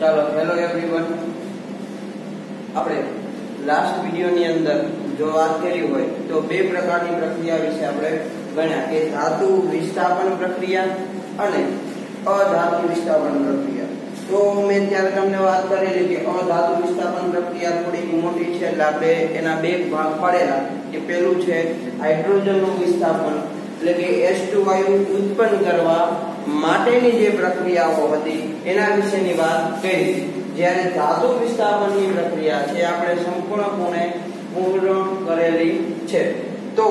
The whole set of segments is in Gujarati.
ચાલો હેલો એવરીવન આપણે લાસ્ટ વિડિયોની અંદર જો વાત કરી હોય, તો બે પ્રકારની પ્રક્રિયા વિશે આપણે ગણ્યા કે ધાતુ વિસ્થાપન પ્રક્રિયા અને અધાતુ વિસ્થાપન પ્રક્રિયા. તો મેં ત્યારે તમને વાત કરેલી કે અધાતુ વિસ્થાપન પ્રક્રિયા થોડી મોટી છે, એટલે આપણે એના બે ભાગ પાડેલા. કે પેલું છે હાઇડ્રોજનનું વિસ્થાપન, એટલે કે H2 વાયુ ઉત્પન્ન કરવા માટેની જે પ્રક્રિયાઓ હતી, એના વિશેની વાત કરી. જ્યારે ધાતુ વિસ્થાપનની પ્રક્રિયા છે, આપણે સંપૂર્ણપણે પૂર્ણ કરેલી છે. તો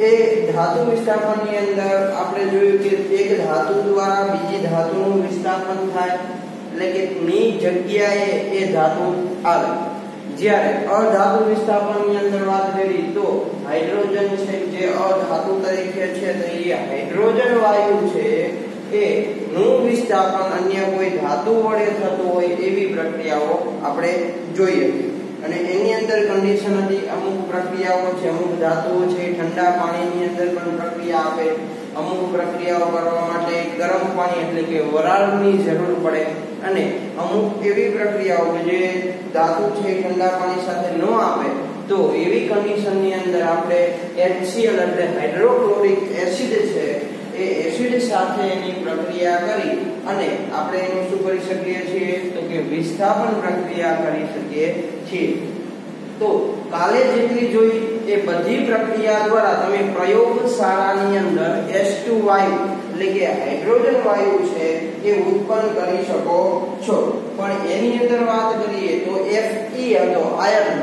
એ ધાતુ વિસ્થાપનની અંદર આપણે જોયું કે એક ધાતુ દ્વારા બીજી ધાતુનું વિસ્થાપન થાય, એટલે કે ની જગ્યાએ એ ધાતુ આવે. જ્યારે અધાતુ વિસ્થાપનની અંદર વાત કરી, તો હાઇડ્રોજન છે, જે અધાતુ તરીકે છે, તો એ હાઇડ્રોજન વાયુ છે એ નું વિસ્થાપન અન્ય કોઈ ધાતુ વડે થતું હોય એવી પ્રક્રિયાઓ આપણે જોઈએ. અને એની અંદર કન્ડિશન હતી, અમુક પ્રક્રિયાઓ છે, અમુક ધાતુઓ છે ઠંડા પાણીની અંદર પણ પ્રક્રિયા આપે. અમુક પ્રક્રિયાઓ કરવા માટે ગરમ પાણી એટલે કે વરાળની જરૂર પડે. અને અમુક એવી પ્રક્રિયાઓ કે જે ધાતુ છે ઠંડા પાણી સાથે ન આપે, તો એવી કન્ડિશનની અંદર આપણે HCl એટલે હાઇડ્રોક્લોરિક એસિડ છે એ એસિડ સાથે એની પ્રક્રિયા કરી અને આપણે એનું શું કરી શકીએ છીએ? તો કે વિસ્થાપન પ્રક્રિયા કરી શકીએ છીએ. તો કાલે જેટલી જોઈ, એ બધી પ્રક્રિયા દ્વારા તમે પ્રયોગશાળાની અંદર H2 વાયુ, એટલે કે હાઇડ્રોજન વાયુ છે, એ ઉત્પન્ન કરી શકો છો. પણ એની અંદર વાત કરીએ તો Fe હતો આયર્ન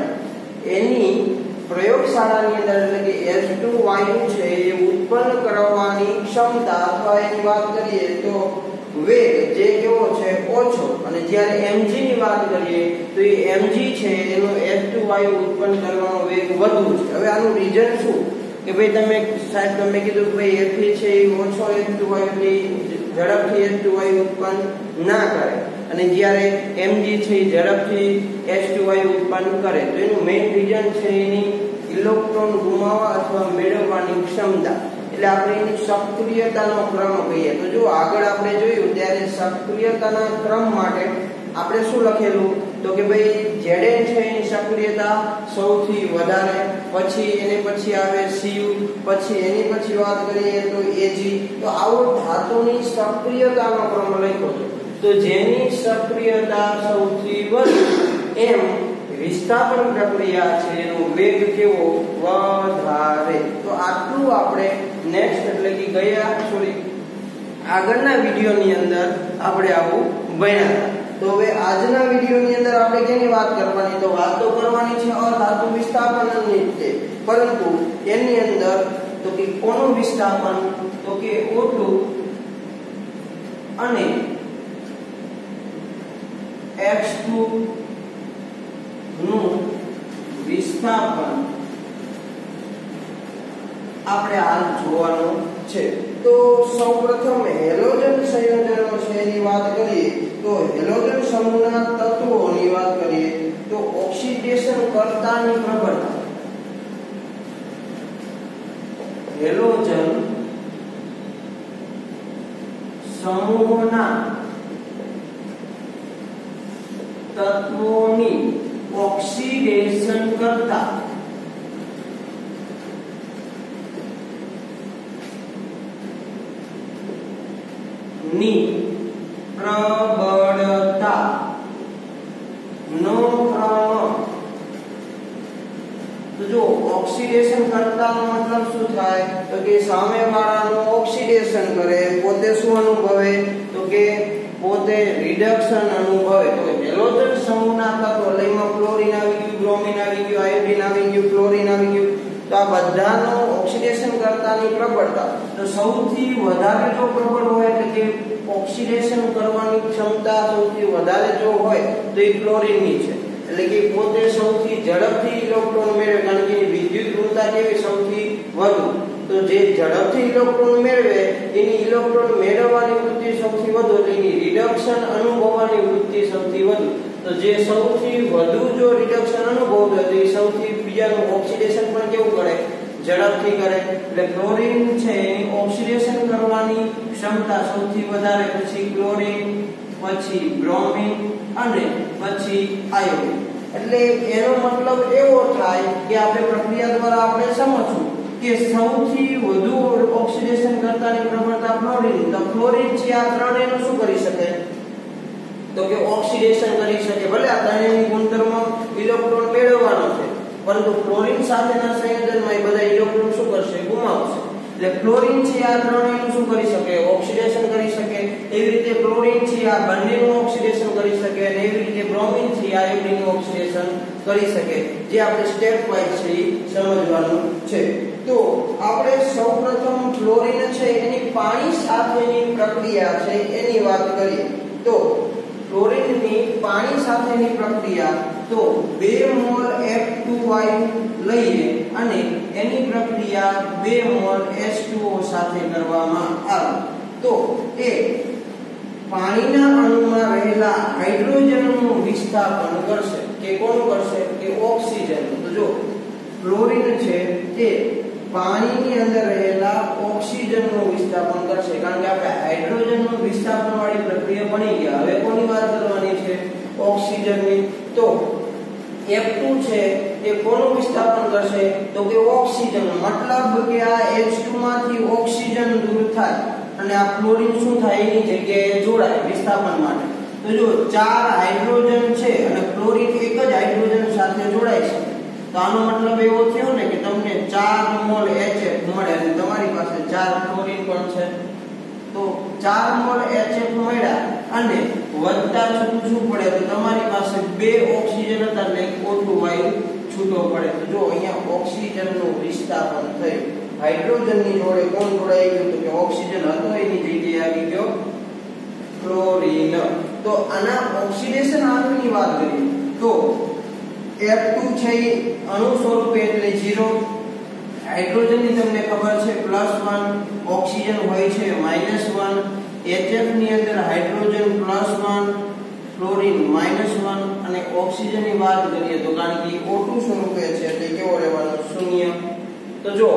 એની પ્રયોગશાળાની અંદર એટલે કે H2 વાયુ છે, એ ઉત્પન્ન કરવાની ક્ષમતા અથવા એની વાત કરીએ તો વેગ જે કેવો છે, ઓછો. અને જ્યારે mg ની વાત કરીએ, તો એ mg છે, એનો H2 વાયુ ઉત્પન્ન કરવાનો વેગ વધુ છે. હવે આનું રીઝન શું? કે ભાઈ તમે, સાહેબ, તમે કીધું કે ભાઈ Fe છે, એ ઓછો H2 વાયુ એટલે ઝડપથી H2 વાયુ ઉત્પન્ન ના કરે. અને જ્યારે mg છે એ ઝડપથી H2 ઉત્પન્ન કરે, તો એનું મેઇન રીઝન છે એની ઇલેક્ટ્રોન ગુમાવવા અથવા મેળવવાની ક્ષમતા. એટલે આપણે એની સક્રિયતાનો ક્રમ કહીએ. તો જો આગળ આપણે જોયું, ત્યારે સક્રિયતાના ક્રમ માટે આપણે શું લખેલું? તો કે ભાઈ Zn છે એની સક્રિયતા સૌથી વધારે, પછી એને પછી આવે Cu, પછી એની પછી વાત કરીએ તો Ag. તો આવો ધાતુની સક્રિયતાનો ક્રમ લખ્યો છે. તો જેની સક્રિયતા સૌથી વધુ એમ વિસ્થાપન પ્રક્રિયા છે એનો વેગ કેવો? વધારે. તો આટલું આપણે નેક્સ્ટ એટલે કે ગયા સોરી આગળના વિડીયોની અંદર આપણે આવું ભણ્યા. તો હવે આજના વિડીયોની અંદર આપણે કેની વાત કરવાની? તો વાત તો કરવાની છે અધાતુ વિસ્થાપનની છે પરંતુ એની અંદર તો કે કોનું વિસ્થાપન? તો કે ઓટલું અને X2 નું વિસ્થાપન આપણે હાલ જોવાનું છે. તો સૌપ્રથમ હેલોજન સંયોજનો છે વાત કરીએ? તો હેલોજન સમૂહના તત્વોની વાત કરીએ, તો ઓક્સિડેશન કરતાની પ્રબળતા. હેલોજન સમૂહના તત્વોની ઓક્સિડેશન કરતા ની પ્રબળતા નો ક્રમ તો જો ઓક્સિડેશન કરતાનો મતલબ શું થાય તો કે સામેવાળાનું ઓક્સિડેશન કરે પોતે શું અનુભવે તો કે પોતે રિડક્શન અનુભવે તો હેલોજન સમૂહના તત્વો લઈમાં ક્લોરીન આવી ગયું બ્રોમિન આવી ગયું આયોડિન આવી ગયું ક્લોરીન આવી ગયું. તો આ બધાનો ઓક્સિડેશન કરતાની પ્રબળતા. તો સૌથી વધારે જો પ્રબળ હોય એટલે કે ઓક્સિડેશન કરવાની ક્ષમતા સૌથી વધારે જો હોય તો એ ક્લોરીનની છે. એટલે કે પોતે સૌથી ઝડપથી ઇલેક્ટ્રોન મેળવે, કારણ કે વિદ્યુત ઋણતા કેવી સૌથી વધુ? તો જે ઝડપથી ઇલેક્ટ્રોન મેળવે, એની ઇલેક્ટ્રોન મેળવવાની વૃત્તિ સૌથી વધુ એની રિડક્શન અનુભવવાની વૃત્તિ સૌથી વધુ. તો જે સૌથી વધુ જો રિડક્શન અનુભવતો તો એ સૌથી બીજાનું ઓક્સિડેશન પણ કેવું કરે? ઝડપથી કરે. એટલે ક્લોરીન છે એની ઓક્સિડેશન કરવાની ક્ષમતા સૌથી વધારે, પછી ક્લોરીન પછી બ્રોમિન અને પછી આયોડિન એટલે એનો મતલબ એવો થાય કે આપણે પ્રક્રિયા દ્વારા આપણે સમજવું. કે સૌથી વધુ ઓક્સિડેશન કરતાની પ્રબળતા ફ્લોરિન તો ફ્લોરિન છે આ ત્રણેયનું શું કરી શકે? તો કે ઓક્સિડેશન કરી શકે. ભલે આ ત્રણેયની ગુણધર્મ ઇલેક્ટ્રોન મેળવવાનો છે, પરંતુ ફ્લોરિન સાથેના સંયોજનમાં એ બધા ઇલેક્ટ્રોન શું કરશે? ગુમાવશે. એટલે ક્લોરીન છે આ ત્રણેયનું શું કરી શકે? ઓક્સિડેશન કરી શકે. એવી રીતે ક્લોરીન છે આ બંનેનું ઓક્સિડેશન કરી શકે અને એવી રીતે બ્રોમિન છે આ આયોડિનનું ઓક્સિડેશન કરી શકે. જે આપણે સ્ટેપ વાઇઝ છે સમજવાનું છે. તો આપણે સૌપ્રથમ ક્લોરીન છે એની પાણી સાથેની પ્રક્રિયા છે એની વાત કરીએ. તો ક્લોરીનની પાણી સાથેની પ્રક્રિયા તો 2 મોલ F2Y લઈએ અને એની પ્રક્રિયા 2 મોલ H2O સાથે કરવામાં આવે. તો એ પાણીના અણુમાં રહેલા હાઇડ્રોજનનું વિસ્થાપન કરશે કે કોણ કરશે? કે ઓક્સિજન. તો જો ક્લોરીન છે તે પાણીની અંદર રહેલા ઓક્સિજનનું વિસ્થાપન કરશે. કારણ કે આપણે હાઇડ્રોજનનું વિસ્થાપન વાળી પ્રક્રિયા ભણી ગયા. હવે કોની વાત કરવાની છે? ઓક્સિજનની. તો F2 છે એ કોનું વિસ્થાપન કરશે? તો કે ઓક્સિજન મતલબ કે આ H2 માંથી ઓક્સિજન દૂર થાય અને આ ક્લોરીન શું થાય? એની જગ્યાએ જોડાય વિસ્થાપન માટે. તો જો ચાર હાઇડ્રોજન છે અને ક્લોરીન એક જ હાઇડ્રોજન સાથે જોડાય છે. તો આનો મતલબ એવો થયો ને કે તમને 4 મોલ HF મળે અને તમારી પાસે 4 ક્લોરીન પણ છે. તો 4 મોલ HF મળ્યા અને વધતા છૂટું પડે તો તમારી પાસે બે ઓક્સિજન હતા એટલે O2 વાયુ છૂટો પડે. તો જો અહીંયા ઓક્સિજનનું વિસ્થાપન થયું હાઇડ્રોજનની જોડે કોણ જોડાઈ ગયું તો કે ઓક્સિજન હતો એની જગ્યાએ આવી ગયો, ક્લોરીન. તો આના ઓક્સિડેશન આંકની વાત કરીએ તો F2 છે એ અણુ સ્વરૂપે એટલે 0 હાઇડ્રોજનની તમને ખબર છે +1 ઓક્સિજન હોય છે -1 HF ની અંદર હાઇડ્રોજન +1 ક્લોરીન -1 અને ઓક્સિજનની વાત કરીએ તો કારણ કે O2 સ્વરૂપે છે એટલે કેવો રહેવાનો? શૂન્ય. તો જો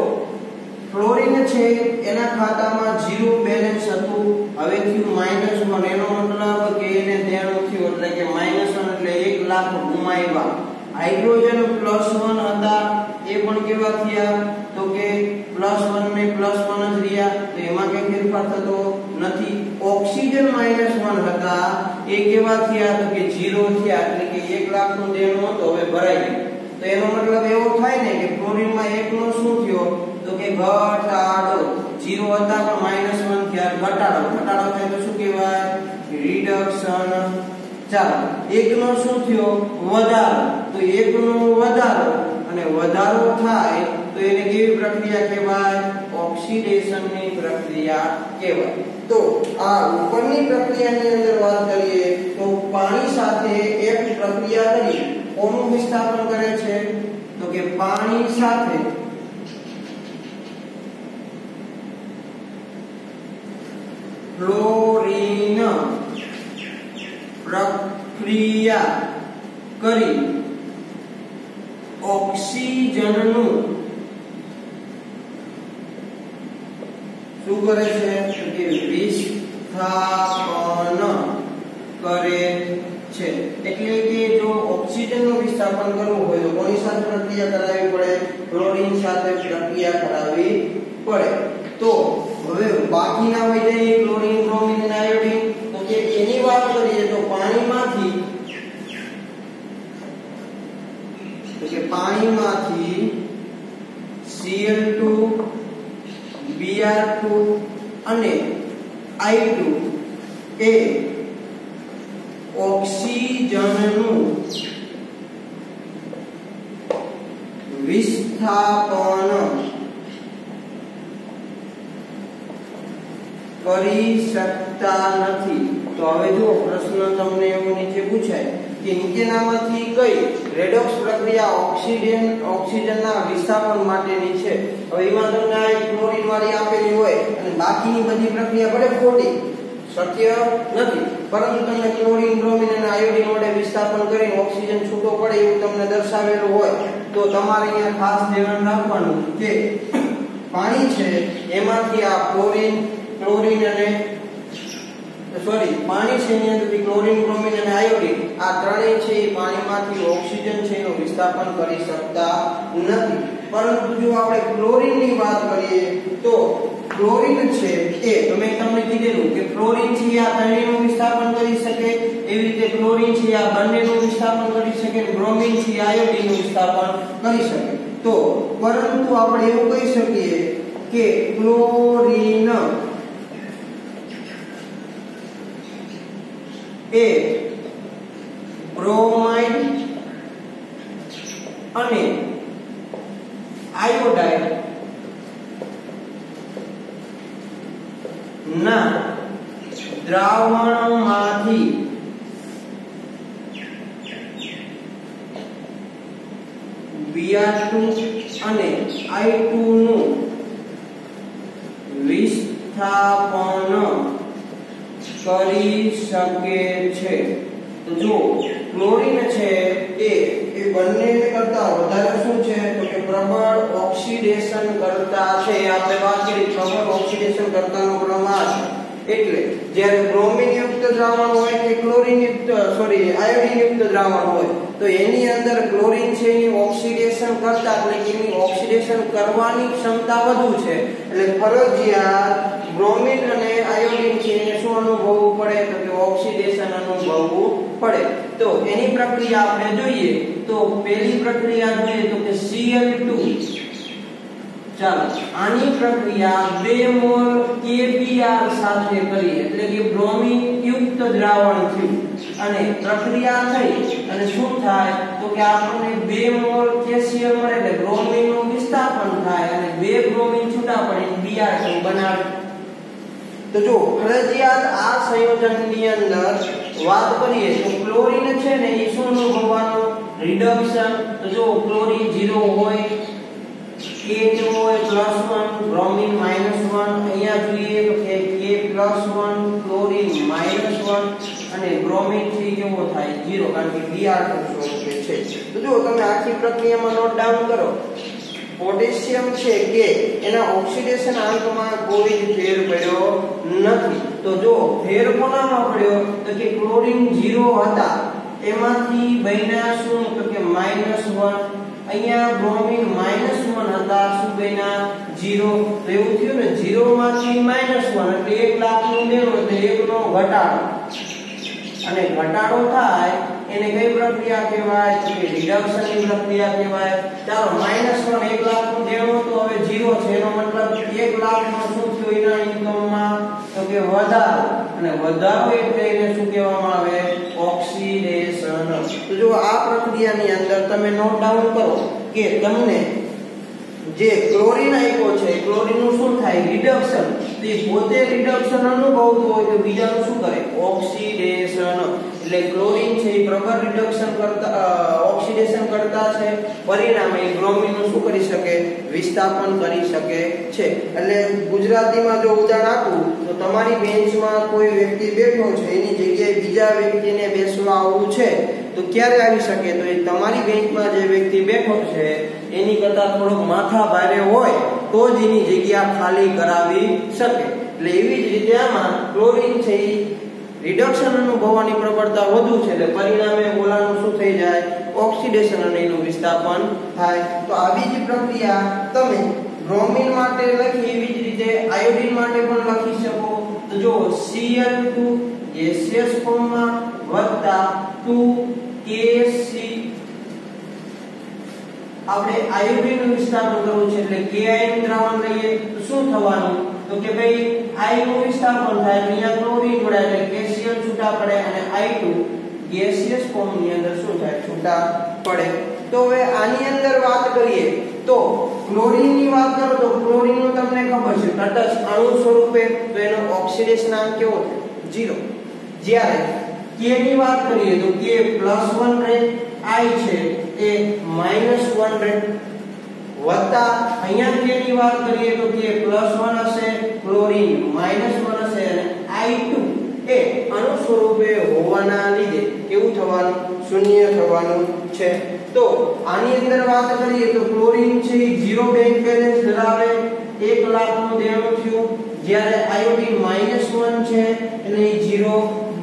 ક્લોરીન છે, એના ખાતામાં ઝીરો બેલેન્સ હતું. હવે થયું -1 એનો મતલબ કે એને દેણું થયું, એટલે કે -1 એટલે 1 લાખ ગુમાવ્યા. હાઇડ્રોજન +1 હતા, એ પણ કેવા થયા? તો કે +1 ને +1 જ રહ્યા. તો એમાં કઈ ફેરફાર થતો? નથી. ઓક્સિજન -1 હતા. એ કેવા થયા તો કે 0 થયા, એટલે કે 1 લાખનું દેણું હતું, હવે ભરાઈ ગયું. તો એનો મતલબ એવો થાય ને કે ક્લોરીનમાં 1 નો શું થયો? તો કે ઘટાડો. 0 હતા પણ -1 થયા. ઘટાડો. ઘટાડો થાય તો શું કહેવાય? રિડક્શન ચાલો. 1 નો શું થયો? વધારો. તો એક નો વધારો. અને વધારો થાય તો એને કેવી પ્રક્રિયા કહેવાય? ઓક્સિડેશનની પ્રક્રિયા કહેવાય. તો આ ઉપરની પ્રક્રિયાની અંદર વાત કરીએ તો પાણી સાથે એક પ્રક્રિયા કરી કોનું વિસ્થાપન કરે છે? તો કે પાણી સાથે. ક્લોરીન પ્રક્રિયા કરી ઓક્સિજનનું શું કરે છે કે વિસ્થાપન કરે છે. એટલે કે જો ઓક્સિજનનું વિસ્થાપન કરવું હોય તો કોની સાથે પ્રક્રિયા કરાવવી પડે, ક્લોરીન સાથે પ્રક્રિયા કરાવવી પડે. તો હવે બાકીના હોય જાય ક્લોરીન, બ્રોમિન અને આયોડિન, તો કે એની વાત કરીએ તો પાણીમાંથી, તો કે પાણીમાંથી Cl2 Br2 અને I2 એ ઓક્સિજનનું વિસ્થાપન કરી શકતા નથી. તો હવે જો પ્રશ્ન તમને એવો નીચે પૂછાય. કે નીચેનામાંથી કઈ રેડોક્સ પ્રક્રિયા ઓક્સિજન, ઓક્સિજનના વિસ્થાપન માટેની છે. હવે એમાં તમને આ ક્લોરીન વાળી આપેલી હોય અને બાકીની બધી પ્રક્રિયા ભલે ખોટી શક્ય નથી, પરંતુ તમને ક્લોરીન બ્રોમિન અને આયોડિન વડે વિસ્થાપન કરીને ઓક્સિજન છૂટો પડે એવું તમને દર્શાવેલું હોય, તો તમારે અહીંયા ખાસ ધ્યાન રાખવાનું કે પાણી છે, એમાંથી આ ક્લોરીન ક્લોરીન અને સોરી પાણી છે એની અંદરથી ક્લોરીન, બ્રોમિન અને આયોડિન, આ ત્રણેય છે એ પાણીમાંથી ઓક્સિજન છે એનું વિસ્થાપન કરી શકતા નથી. પરંતુ જો આપણે ક્લોરીનની વાત કરીએ, તો ક્લોરીન છે એ, તમે તમને કીધેલું કે ફ્લોરિન છે આ ત્રણેયનું વિસ્થાપન કરી શકે, એવી રીતે ક્લોરીન છે આ બંનેનું વિસ્થાપન કરી શકે બ્રોમિન છે આયોડિનનું વિસ્થાપન કરી શકે. તો, પરંતુ આપણે એવું કહી શકીએ કે ક્લોરીન એ બ્રોમાઇડ અને આયોડાઇડ ના દ્રાવણમાંથી Br2 અને I2 નું વિસ્થાપન કરી શકે છે. જો ક્લોરીન છે એ એ બંને કરતા વધારે શું છે? તો કે પ્રબળ ઓક્સિડેશન કરતા છે. આપણે વાત કરી, પ્રબળ ઓક્સિડેશન કરતાનો પ્રમાણ. એટલે જ્યારે બ્રોમિન યુક્ત દ્રાવણ હોય કે ક્લોરીન યુક્ત સોરી આયોડિન યુક્ત દ્રાવણ હોય, તો એની અંદર ક્લોરીન છે એની ઓક્સિડેશન કરતા, એટલે એની ઓક્સિડેશન કરવાની ક્ષમતા વધુ છે. એટલે ફરજિયાત બ્રોમિન અને આયોડિન છે એને શું અનુભવવું પડે? તો કે ઓક્સિડેશન અનુભવવું પડે. તો એની પ્રક્રિયા આપણે જોઈએ. તો પહેલી પ્રક્રિયા જોઈએ તો કે Cl2 ચાલો આની પ્રક્રિયા બે મોલ KBr સાથે કરી, એટલે કે બ્રોમિન યુક્ત દ્રાવણ થયું. અને પ્રક્રિયા થઈ અને શું થાય? તો કે આપણને બે મોલ કેલ્શિયમ મળે એટલે બ્રોમિનનું વિસ્થાપન થાય અને બે બ્રોમિન છૂટા પડે Br બનાવે. તો જો ફરજિયાત આ સંયોજનની અંદર વાત કરીએ, તો ક્લોરીન છે ને એ શું અનુભવવાનું? રિડક્શન. તો જો ક્લોરીન 0 હોય KH હોય +1 બ્રોમિન -1 અહીંયા જોઈએ તો કે K +1 ક્લોરીન -1 અને બ્રોમિનથી કેવો થાય? 0 કારણ કે Br2 સ્વરૂપે છે. તો જો તમે આખી પ્રક્રિયામાં નોટ ડાઉન કરો. પોટેશિયમ છે કે એના ઓક્સિડેશન આંકમાં કોઈ જ ફેર પડ્યો નથી. તો જો ફેર કોનામાં પડ્યો? તો કે ક્લોરીન 0 હતા. એમાંથી બન્યા શું? તો કે -1 અહીંયા બ્રોમિન -1 હતા શું બન્યા 0 તો એવું થયું ને 0 માંથી -1 એટલે 1 લાખનું દેવું એટલે 1 નો ઘટાડો. અને ઘટાડો થાય એને કઈ પ્રક્રિયા કહેવાય? તો કે રિડક્શનની પ્રક્રિયા કહેવાય. ચાલો -1 1 લાખનું દેણું તો હવે 0 છે. એનો મતલબ 1 લાખ નો શું થયું? એના ઇન્કમમાં તો કે વધારો. અને વધારો એટલે એને શું કહેવામાં આવે? ઓક્સિડેશન. તો જો આ પ્રક્રિયાની અંદર તમે નોટ ડાઉન કરો કે તમને જે ક્લોરીન આપ્યો છે ક્લોરીનનું શું થાય? રિડક્શન તે પોતે રિડક્શન અનુભવતું હોય તો બીજાનું શું કરે? ઓક્સિડેશન. એટલે ક્લોરીન છે એ પ્રખર રિડક્શન કરતા ઓક્સિડેશન કરતા છે. પરિણામે બ્રોમિનનું શું કરી શકે? વિસ્થાપન કરી શકે છે. એટલે ગુજરાતીમાં જો ઉદાહરણ આપું, તો તમારી બેન્ચમાં કોઈ વ્યક્તિ બેઠો છે, એની જગ્યાએ બીજા વ્યક્તિને બેસવા આવવું છે, તો ક્યારે આવી શકે? તો એ તમારી બેન્ચમાં જે વ્યક્તિ બેઠો છે, એની કરતા થોડોક માથા ભારે હોય, તો જ એની જગ્યા ખાલી કરાવી શકે. એટલે એવી જ રીતે આમાં ક્લોરીન છે એ રિડક્શન અનુભવવાની પ્રબળતા વધુ છે એટલે પરિણામે ઓલાનું શું થઈ જાય? ઓક્સિડેશન અને એનું વિસ્થાપન થાય. તો આવી જ પ્રક્રિયા તમે બ્રોમિન માટે લખી એવી જ રીતે આયોડિન માટે પણ લખી શકો. તો જો Cl2 ગેસિયસ ફોર્મમાં વત્તા 2KC આપણે આયોડિનનું વિસ્થાપન કરવું છે એટલે આયન દ્રાવણ લઈએ. તો શું થવાનું? તો કે ભાઈ I વિસ્થાપન થાય, અહીંયા ક્લોરીન જોડાય એટલે કેલ્શિયમ છૂટા પડે અને I2 ગેસિયસ ફોર્મની અંદર શું થાય? છૂટા પડે. તો હવે આની અંદર વાત કરીએ, તો ક્લોરીનની વાત કરો તો ક્લોરીનનું તમને ખબર છે, તટસ્થ અણુ સ્વરૂપે, તો એનો ઓક્સિડેશન આંક કેવો 0 જ્યારે K ની વાત કરીએ તો K 1 રહે I છે, એ -1 રહે વત્તા અહીંયા K ની વાત કરીએ તો K 1 હશે, ક્લોરીન -1 હશે અને I2 એ અણુ સ્વરૂપે હોવાના લીધે કેવું થવાનું? શૂન્ય થવાનું છે. તો આની અંદર વાત કરીએ તો ક્લોરીન છે એ 0 બેંક બેલેન્સ ધરાવે 1 લાખનું દેણું થયું. જ્યારે આયોડિન -1 છે એટલે એ 0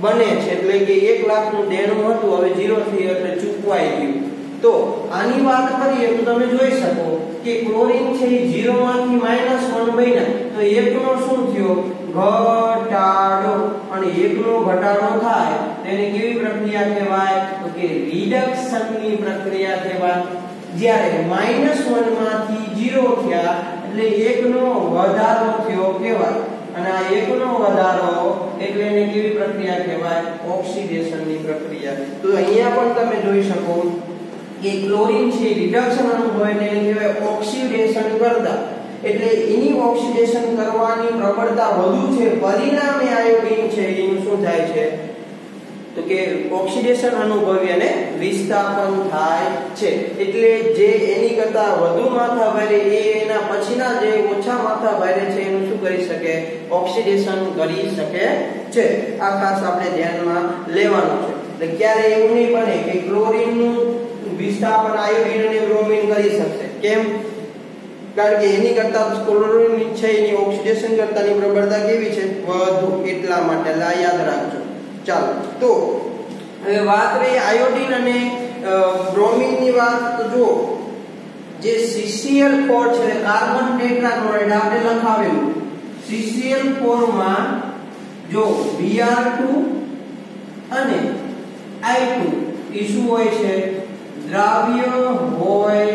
બને છે. એટલે કે 1 લાખનું દેણું હતું, હવે 0 થઈ એટલે ચૂકવાઈ ગયું. તો આની વાત કરીએ તો તમે જોઈ શકો કે ક્લોરીન છે એ 0 માંથી -1 બન્યા. તો એકનો શું થયો? ઘટાડો. અને એકનો ઘટાડો થાય તેને કેવી પ્રક્રિયા કહેવાય? તો કે રિડક્શનની પ્રક્રિયા કહેવાય. જ્યારે -1 માંથી 0 થયા, એટલે એકનો વધારો થયો કહેવાય. અને આ એકનો વધારો એટલે એને કેવી પ્રક્રિયા કહેવાય? ઓક્સિડેશનની પ્રક્રિયા. તો અહીંયા પણ તમે જોઈ શકો કે ક્લોરીન છે રિડક્શન અનુભવે ને કહેવાય ઓક્સિડેશન કરતા. એટલે એની ઓક્સિડેશન કરવાની પ્રબળતા વધુ છે, પરિણામે આયોડિન છે એનું શું થાય છે? તો કે ઓક્સિડેશન અનુભવી અને વિસ્થાપન થાય છે. એટલે જે એની કરતા વધુ માથા ભારે, એ એના પછીના જે ઓછા માથા ભારે છે, એનું શું કરી શકે? ઓક્સિડેશન કરી શકે છે. આ ખાસ આપણે ધ્યાનમાં લેવાનું છે. એટલે ક્યારે એવું નહીં બને કે ક્લોરીનનું વિસ્થાપન આયોડિન અને બ્રોમિન કરી શકશે. કેમ? કારણ કે એની કરતા ક્લોરીન છે, એની ઓક્સિડેશન કરતાની પ્રબળતા કેવી છે? વધુ. એટલા માટે લા યાદ રાખજો. ચાલો. તો, હવે વાત રહી આયોડિન અને બ્રોમિનની વાત. તો જો જે CCl4 છે કાર્બન ટેટ્રાક્લોરાઇડ આપણે લખાવેલું. CCl4 માં, જો Br2 અને I2 એ શું હોય છે દ્રાવ્ય હોય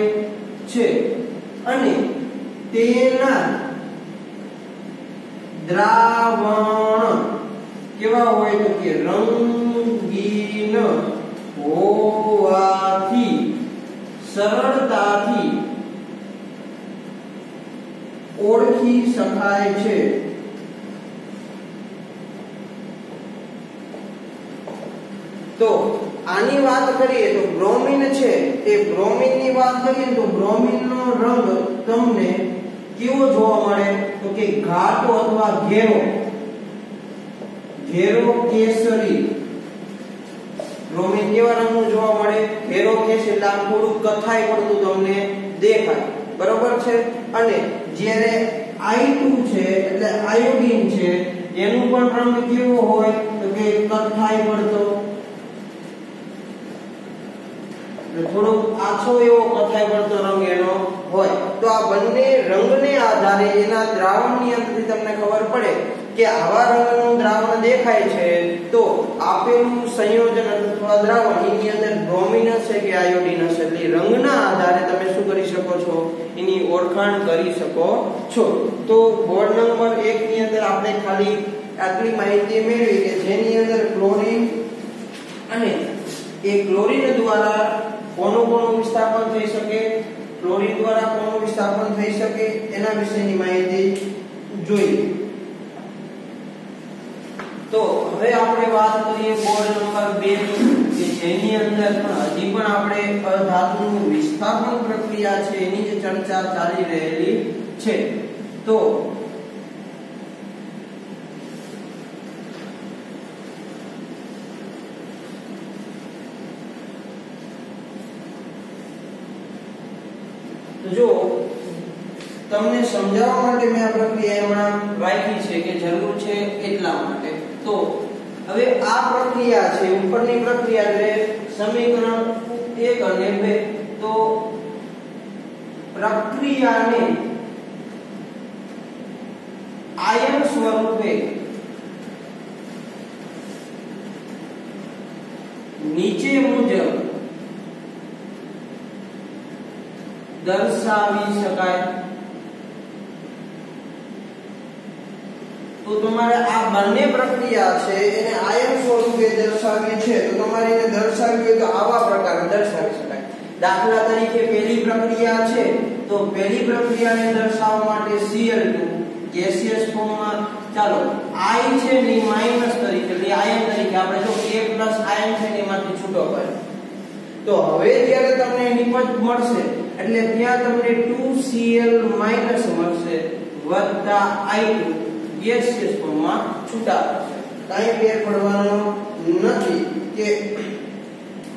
છે. અને તેના દ્રાવણ કેવા હોય તો કે રંગીન હોવાથી, સરળતાથી ઓળખી શકાય છે. તો આની વાત કરીએ તો બ્રોમિન છે. એ બ્રોમિનની વાત કરીએ તો બ્રોમિન નો રંગ તમને કેવો જોવા મળે? તો કે ઘાટો અથવા ઘેરો. ઘેરો કેસરી. બ્રોમિન કેવા રંગનું જોવા મળે? ઘેરો કેસરી એટલે આમ થોડું કથાઈ પડતું તમને દેખાય. બરોબર છે? અને જ્યારે I2 છે, એટલે આયોડિન છે, એનું પણ રંગ કેવો હોય? તો કે કથાઈ પડતો. થોડો આછો એવો કથાઈ પડતો રંગ એનો હોય. તો આ બંને રંગને આધારે એના દ્રાવણની અંદરથી તમને ખબર પડે કે આવા રંગનું દ્રાવણ દેખાય છે, તો આપેલું સંયોજન અથવા દ્રાવણ એની અંદર બ્રોમિન હશે કે આયોડિન હશે એટલે રંગના આધારે તમે શું કરી શકો છો? એની ઓળખાણ કરી શકો છો. તો બોર્ડ નંબર એક ની અંદર આપણે ખાલી આટલી માહિતી મેળવી કે જેની અંદર ક્લોરીન અને એ ક્લોરીન દ્વારા કોનું કોનું વિસ્થાપન થઈ શકે, ક્લોરીન દ્વારા કોનું વિસ્થાપન થઈ શકે, એના વિશેની માહિતી જોઈએ. તો હવે આપણે વાત કરીએ બોર્ડ નંબર 2 ની, કે જેની અંદર પણ હજી પણ આપણે અધાતુનું વિસ્થાપન પ્રક્રિયા છે એની જે ચર્ચા ચાલી રહેલી છે. તો જો તમને સમજાવવા માટે મેં આ પ્રક્રિયા હમણાં રાખી છે કે જરૂર છે એટલા માટે. તો, હવે આ પ્રક્રિયા છે, ઉપરની પ્રક્રિયા એટલે સમીકરણ 1 અને 2 તો, પ્રક્રિયાને આયન સ્વરૂપે નીચે મુજબ દર્શાવી શકાય. તો તમારે આ બંને પ્રક્રિયા છે, એને આયન સ્વરૂપે દર્શાવવી છે. તો તમારે એને દર્શાવવી હોય તો આવા પ્રકારે દર્શાવી શકાય. દાખલા તરીકે પહેલી પ્રક્રિયા છે, તો પહેલી પ્રક્રિયાને દર્શાવવા માટે Cl2 ગેસિયસ ફોર્મમાં ચાલો, I છે ને માઇનસ તરીકે, એટલે આયન તરીકે આપણે જો K આયન છે એમાંથી છૂટો પડે. તો હવે જ્યારે તમને એની પદ મળશે, એટલે ત્યાં તમને 2Cl મળશે વત્તા I2 ગેસિયસ ફોર્મમાં છૂટા. કાંઈ ફેર પડવાનો નથી કે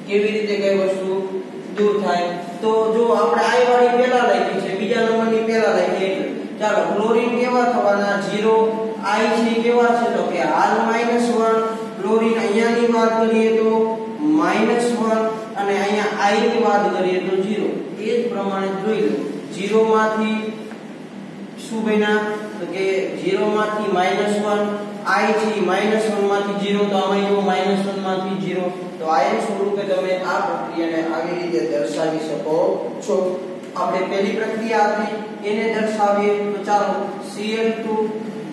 કેવી રીતે કઈ વસ્તુ દૂર થાય. તો જો આપણે આઈ વાળી પહેલા લખી છે, બીજા નંબરની પહેલા લખી એટલે ચાલો ક્લોરીન કેવા થવાના? 0 આઈ છે કેવા છે? તો કે માઇનસ વન ક્લોરીન અહીંયાની વાત કરીએ તો માઇનસ વન અને અહીંયા આઈ ની વાત કરીએ તો 0 એ જ પ્રમાણે જોઈ લો. 0 માંથી શું બન્યા? તો કે 0 માંથી માઇનસ વન આઈ છે માઇનસ વનમાંથી 0 તો આમાં જો -1 માંથી 0 તો આયન સ્વરૂપે તમે આ પ્રક્રિયાને આવી રીતે દર્શાવી શકો છો. આપણે પહેલી પ્રક્રિયા આપી, એને દર્શાવીએ. તો ચાલો Cl2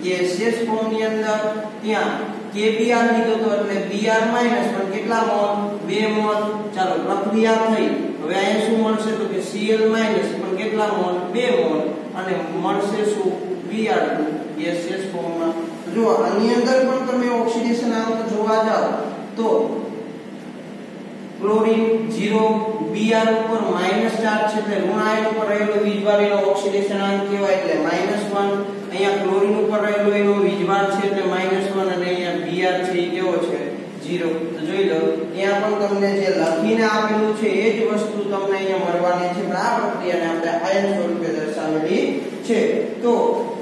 ગેસિયસ ફોર્મની અંદર, ત્યાં KBr લીધો તો એટલે Br પણ કેટલા મોલ? 2 મોલ. ચાલો, પ્રક્રિયા થઈ. હવે અહીંયા શું મળશે? તો કે Cl પણ કેટલા મોલ? 2 મોલ. અને મળશે શું? Br2 ગેસિયસ ફોર્મમાં જો આની અંદર પણ તમે ઓક્સિડેશન આંક જોવા જાઓ, તો ક્લોરીન 0 Br ઉપર માઇનસ ચાર્જ છે એટલે ઋણ આયન ઉપર રહેલો વીજભાર ઓક્સિડેશન આંક કહેવાય એટલે -1 અહીંયા ક્લોરીન ઉપર રહેલો એનો વીજભાર છે એટલે -1 અને અહીંયા Br છે એ કેવો છે? 0 તો જોઈ લો ત્યાં પણ તમને જે લખીને આપેલું છે એ જ વસ્તુ તમને અહીંયા મળવાની છે, પણ આ પ્રક્રિયાને આપણે આયન સ્વરૂપે દર્શાવેલી છે. તો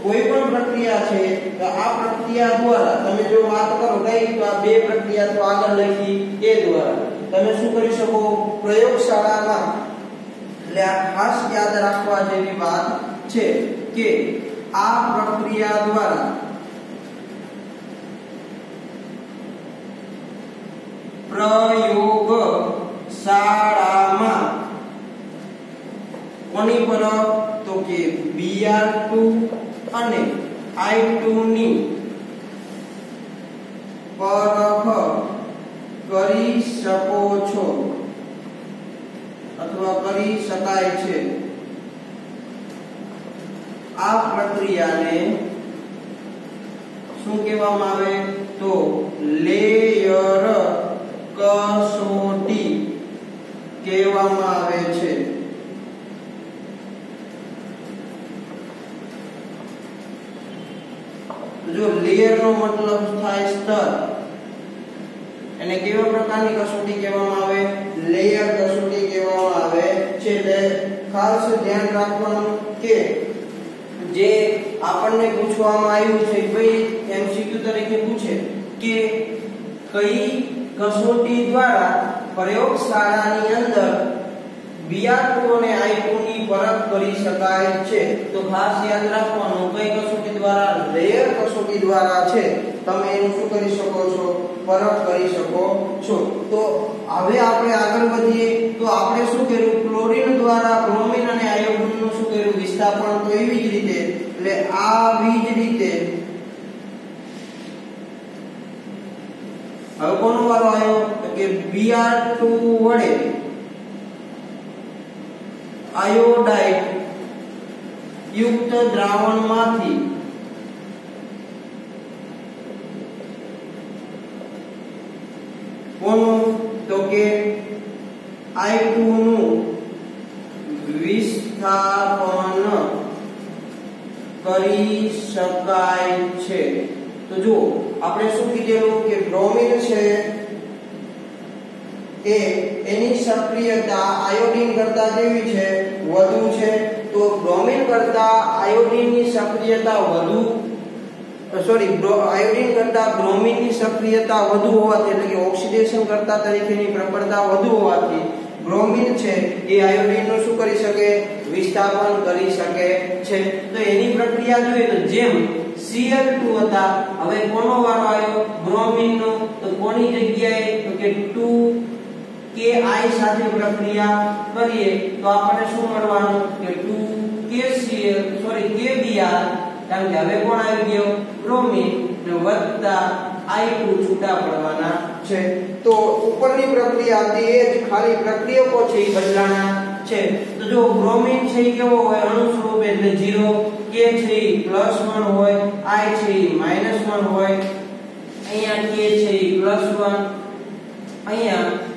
કોઈ પણ પ્રક્રિયા છે તો આ પ્રક્રિયા દ્વારા તમે જો વાત કરો કઈ, તો આ બે પ્રક્રિયા તો આગળ લખી એ દ્વારા. તમે શું કરી શકો? પ્રયોગશાળામાં, એટલે આ ખાસ યાદ રાખવા જેવી વાત છે કે આ પ્રક્રિયા દ્વારા પ્રયોગ શાળામાં કોની પર તો કે Br2 અને I2 ની પરખ કરી શકો છો અથવા કરી શકાય છે. આ પ્રક્રિયાને શું કહેવામાં આવે? તો લેયર કસોટી કહેવામાં આવે છે. જો લેયર નો મતલબ થાય સ્તર, એને કેવા પ્રકારની કસોટી કહેવામાં આવે? લેયર કસોટી કહેવામાં આવે. છે એટલે ખાસ ધ્યાન રાખવાનું કે જે આપણને પૂછવામાં આવ્યું છે, ભાઈ એમસીક્યુ તરીકે પૂછે કે કઈ કસોટી દ્વારા પ્રયોગશાળાની અંદર Br2 અને I2 ની પરખ કરી શકાય છે. તો ખાસ યાદ રાખવાનું, કઈ કસોટી દ્વારા લેયર કસોટી દ્વારા છે, તમે એનું શું કરી શકો છો? પરખ કરી શકો છો. તો હવે આપણે આગળ વધીએ. તો આપણે શું કર્યું? ક્લોરીન દ્વારા બ્રોમિન અને આયોડિનનું શું કર્યું? વિસ્થાપન તો એવી જ રીતે. એટલે આવી જ રીતે. હવે કોનો વારો આવ્યો? કે Br2 વડે. આયોડાઇડ યુક્ત દ્રાવણમાંથી કોનું તો કે I2 નું વિસ્થાપન કરી શકાય છે. તો જો આપણે શું કીધેલું? કે બ્રોમિન છે એ એની સક્રિયતા આયોડિન કરતા કેવી છે, વધુ છે, તો બ્રોમિન કરતા આયોડિનની સક્રિયતા વધુ સોરી આયોડિન કરતા બ્રોમિનની સક્રિયતા વધુ હોવાથી, એટલે કે ઓક્સિડેશન કરતા તરીકેની પ્રબળતા વધુ હોવાથી, બ્રોમિન છે એ આયોડિનનો શું કરી શકે? વિસ્થાપન કરી શકે છે. તો એની પ્રક્રિયા જોઈએ તો જેમ Cl2 હતા, હવે કોનો વારો આવ્યો? બ્રોમિનનો. તો કોની જગ્યાએ? તો કે 2 કે I સાથે પ્રક્રિયા કરીએ તો આપણને શું મળવાનું કે 2 KCl સોરી KBr કારણ કે હવે કોણ આવી ગયો? બ્રોમિન ને વત્તા I2 છૂટા પડવાના છે. તો ઉપરની પ્રક્રિયા હતી એ જ ખાલી પ્રક્રિયકો છે એ બદલાના છે. તો જો બ્રોમિન છે એ કેવો હોય? અણુ સ્વરૂપ, એટલે 0 K છે એ +1 હોય I છે એ -1 હોય. અહીંયા K છે એ +1 અહીંયા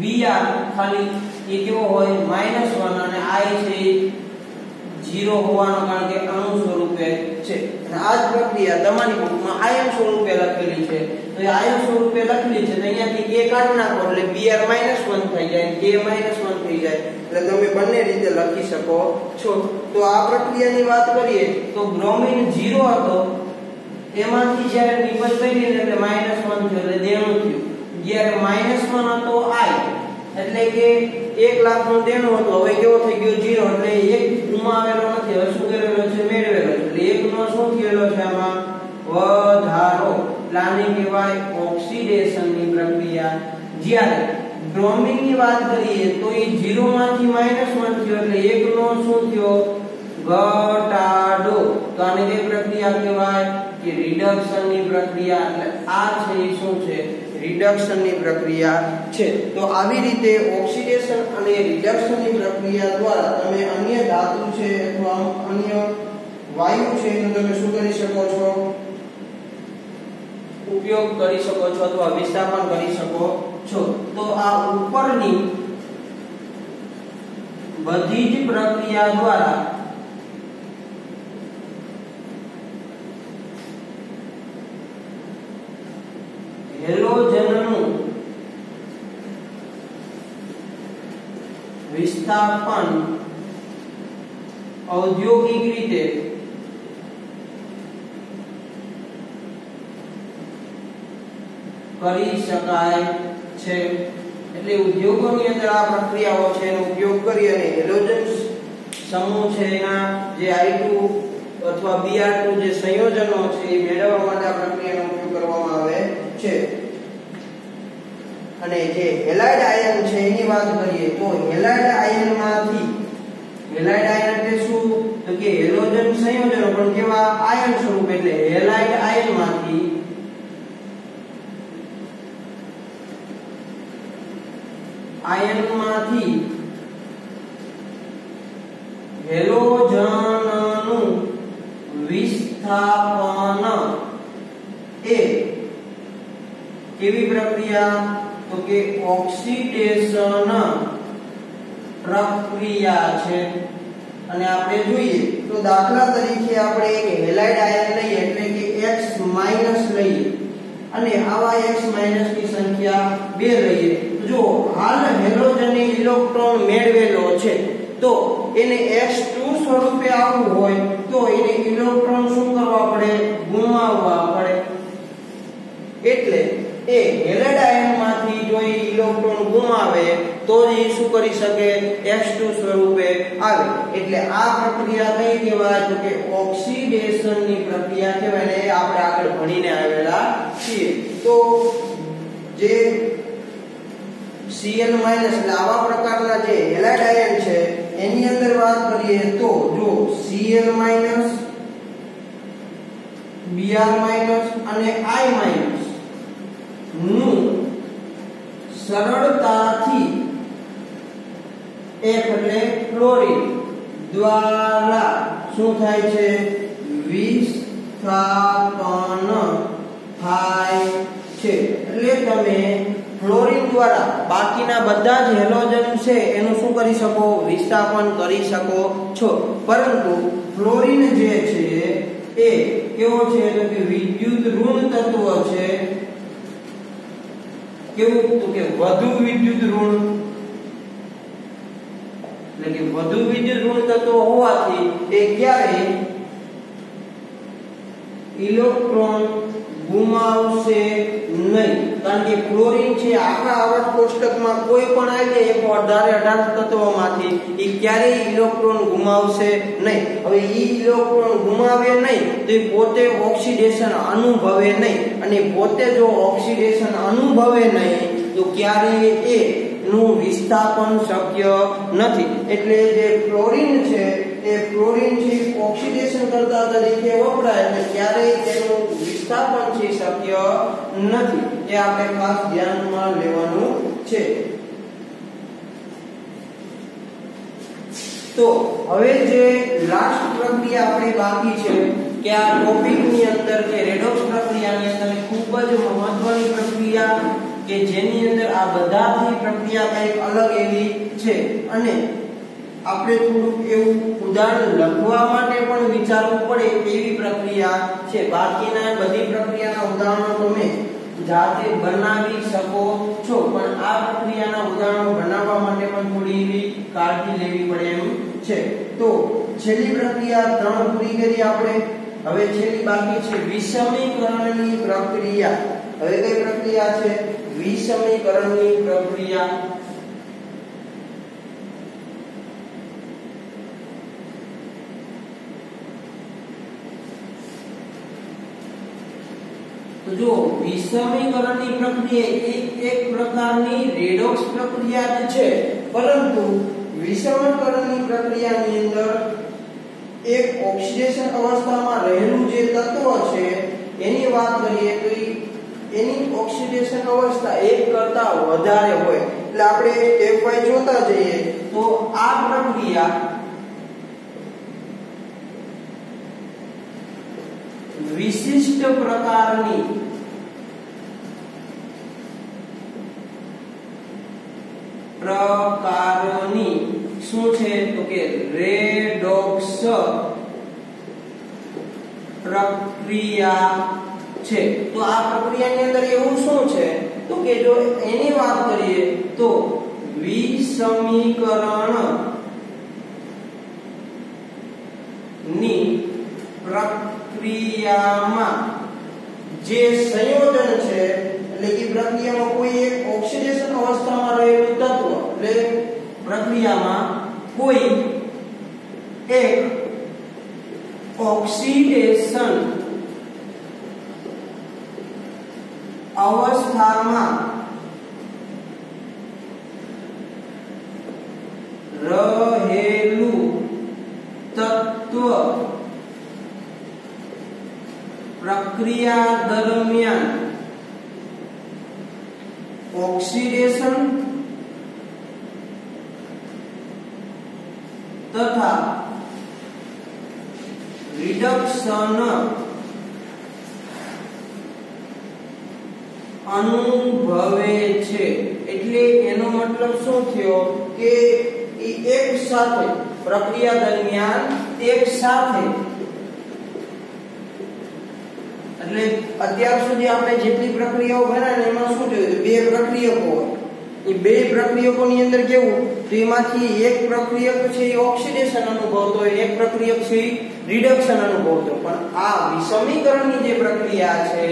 Br ખાલી એ કેવો હોય? -1 અને I છે એ 0 હોવાનો કારણ કે અણુ સ્વરૂપે છે. અને આ જ પ્રક્રિયા તમારી બુકમાં આયન સ્વરૂપે લખેલી છે. તો એ આયન સ્વરૂપે લખેલી છે તો અહીંયાથી K કાઢી નાખો એટલે Br -1 થઈ જાય K -1 થઈ જાય. એટલે તમે બંને રીતે લખી શકો છો. તો આ પ્રક્રિયાની વાત કરીએ તો બ્રોમિન 0 હતો. તેમાંથી જ્યારે નિપજ કરી એટલે માઇનસ વન થયું એટલે દેણું થયું. જ્યારે માઇનસ વન હતો i એટલે કે એક લાખનું દેણું હતું. હવે કેવો થઈ ગયો? જીરો એટલે એક ગુમાવેલો નથી. હવે શું કરેલો છે? મેળવેલો એટલે 1 નો શું થયેલો છે આમાં? વધારો. પ્લાને કહેવાય ઓક્સિડેશનની પ્રક્રિયા. જ્યારે બ્રોમિનની વાત કરીએ, તો એ 0 માંથી -1 થયો. એટલે 1 નો શું થયો? ઘટાડો. તો આને કઈ પ્રક્રિયા કહેવાય? કે રિડક્શનની પ્રક્રિયા. એટલે આ છે એ શું છે? રિડક્શનની પ્રક્રિયા છે. તો આવી રીતે ઓક્સિડેશન અને રિડક્શનની પ્રક્રિયા દ્વારા તમે અન્ય ધાતુ છે અથવા અન્ય વાયુ છે એનો તમે શું કરી શકો છો? ઉપયોગ કરી શકો છો અથવા વિસ્થાપન કરી શકો છો. તો આ ઉપરની બધી જ પ્રક્રિયા દ્વારા હેલોજનનું વિસ્થાપન ઔદ્યોગિક રીતે કરી શકાય છે. એટલે ઉદ્યોગોની અંદર આ પ્રક્રિયાઓ છે, એનો ઉપયોગ કરી અને હેલોજન સમૂહ છે એના જે I2 અથવા Br2 જે સંયોજનો છે, એ મેળવવા માટે આ પ્રક્રિયાનો ઉપયોગ કરવામાં આવે છે. અને જે હેલાઇડ આયન છે, એની વાત કરીએ તો હેલાઇડ આયનમાંથી હેલાઇડ આયન એટલે શું? તો કે હેલોજન સંયોજનો, પણ કેવા? આયન સ્વરૂપ એટલે હેલાઇડ આયનમાંથી આયનમાંથી હેલોજનનું વિસ્થાપન એ કેવી પ્રક્રિયા? તો કે ઓક્સિડેશન પ્રક્રિયા છે. અને આપણે જોઈએ તો દાખલા તરીકે આપણે એક હેલાઇડ આયન લઈએ એટલે કે X- લઈએ. અને આવા X- ની સંખ્યા 2 લઈએ. જો હાલ હેલોજને ઇલેક્ટ્રોન મેળવેલો છે. તો એને X2 સ્વરૂપે આવવું હોય તો એને ઇલેક્ટ્રોન શું કરવા પડે? ગુમાવવા પડે. એટલે એ હેલાઇડ આયનમાંથી જો ઇલેક્ટ્રોન ગુમાવે, તો જ એ શું કરી શકે H2 સ્વરૂપે આવે. એટલે આ પ્રક્રિયા કઈ કહેવાય? તો કે ઓક્સિડેશનની પ્રક્રિયા કહેવાય ને આપણે આગળ ભણીને આવેલા છીએ. તો જે Cl એટલે આવા પ્રકારના જે હેલાઇડ આયન છે, એની અંદર વાત કરીએ તો જો Cl Br અને I નું સરળતાથી એટલે ક્લોરીન દ્વારા શું થાય છે? વિસ્થાપન થાય છે. એટલે તમે ક્લોરીન દ્વારા બાકીના બધા જ હેલોજન છે એનું શું કરી શકો? વિસ્થાપન કરી શકો છો. પરંતુ ક્લોરીન જે છે એ કેવો છે? એટલે કે વિદ્યુત ઋણ તત્વ છે. કેવું તો કે વધુ વિદ્યુત ઋણ, એટલે કે વધુ વિદ્યુત ઋણ થતો હોવાથી એ ક્યારે ઇલેક્ટ્રોન ગુમાવશે નહીં. કારણ કે ક્લોરીન છે, આખા આવર્ત કોષ્ટકમાં કોઈ પણ આવી જાય એક અઢારે અઢાર તત્વોમાંથી એ ક્યારેય ઇલેક્ટ્રોન ગુમાવશે નહીં. હવે એ ઇલેક્ટ્રોન ગુમાવે નહીં, તો એ પોતે ઓક્સિડેશન અનુભવે નહીં. અને પોતે જો ઓક્સિડેશન અનુભવે નહીં, તો ક્યારેય એ નું વિસ્થાપન શક્ય નથી. એટલે જે ક્લોરીન છે એ ક્લોરીન છે ઓક્સિડેશન કરતા તરીકે વપરાય એટલે ક્યારેય તેનું વિસ્થાપન છે શક્ય નથી. એ આપણે ખાસ ધ્યાનમાં લેવાનું છે. તો હવે જે લાસ્ટ પ્રક્રિયા આપણી બાકી છે, કે આ ટોપિકની અંદર, કે રેડોક્સ પ્રક્રિયાની અંદર ખૂબ જ મહત્વની પ્રક્રિયા કે જેની અંદર આ બધાની પ્રક્રિયા કંઈક અલગ એવી છે. અને આપણે થોડુંક એવું ઉદાહરણ લખવા માટે પણ વિચારવું પડે એવી પ્રક્રિયા છે. બાકીના બધી પ્રક્રિયાના ઉદાહરણો તમે જાતે બનાવી શકો છો. પણ આ પ્રક્રિયાના ઉદાહરણો બનાવવા માટે પણ થોડી એવી કાળજી લેવી પડે એમ છે. તો છેલ્લી પ્રક્રિયા ત્રણ પૂરી કરી આપણે. હવે છેલ્લી બાકી છે વિષમીકરણની પ્રક્રિયા. હવે કઈ પ્રક્રિયા છે? વિષમીકરણની પ્રક્રિયા. તો જો વિષમીકરણની પ્રક્રિયા એક એક પ્રકારની રેડોક્સ પ્રક્રિયા જ છે, પરંતુ વિષમકરણની પ્રક્રિયાની અંદર એક ઓક્સિડેશન અવસ્થામાં રહેલું જે તત્વ છે, એની વાત કરીએ તો એની ઓક્સિડેશન અવસ્થા એક કરતા વધારે હોય. એટલે આપણે સ્ટેપ વાઇઝ જોતા જઈએ તો આ પ્રક્રિયા વિશિષ્ટ પ્રકારની પ્રકારની શું છે? તો કે રેડોક્સ પ્રક્રિયા છે. તો આ પ્રક્રિયાની અંદર એવું શું છે? તો કે જો એની વાત કરીએ તો વિસમીકરણની પ્રક્રિયામાં જે સંયોજન છે, એટલે કે પ્રક્રિયામાં કોઈ એક ઓક્સિડેશન અવસ્થામાં રહેલું તત્વ, એટલે પ્રક્રિયામાં કોઈ એક ઓક્સિડેશન અવસ્થામાં રહેલું તત્વ પ્રક્રિયા દરમિયાન ઓક્સિડેશન તથા રિડક્શન અનુભવે છે. એટલે એનો મતલબ શું થયો કે એક સાથે પ્રક્રિયા દરમિયાન એક સાથે એટલે અત્યાર સુધી આપણે જેટલી પ્રક્રિયાઓ ભણ્યા ને એમાં શું જોયું બે પ્રક્રિયકો એ બે પ્રક્રિયકોની અંદર કેવું? તો એમાંથી એક પ્રક્રિયક છે એ ઓક્સિડેશન અનુભવતો હોય, એક પ્રક્રિયક છે એ રિડક્શન અનુભવતો પણ આ વિષમીકરણની જે પ્રક્રિયા છે,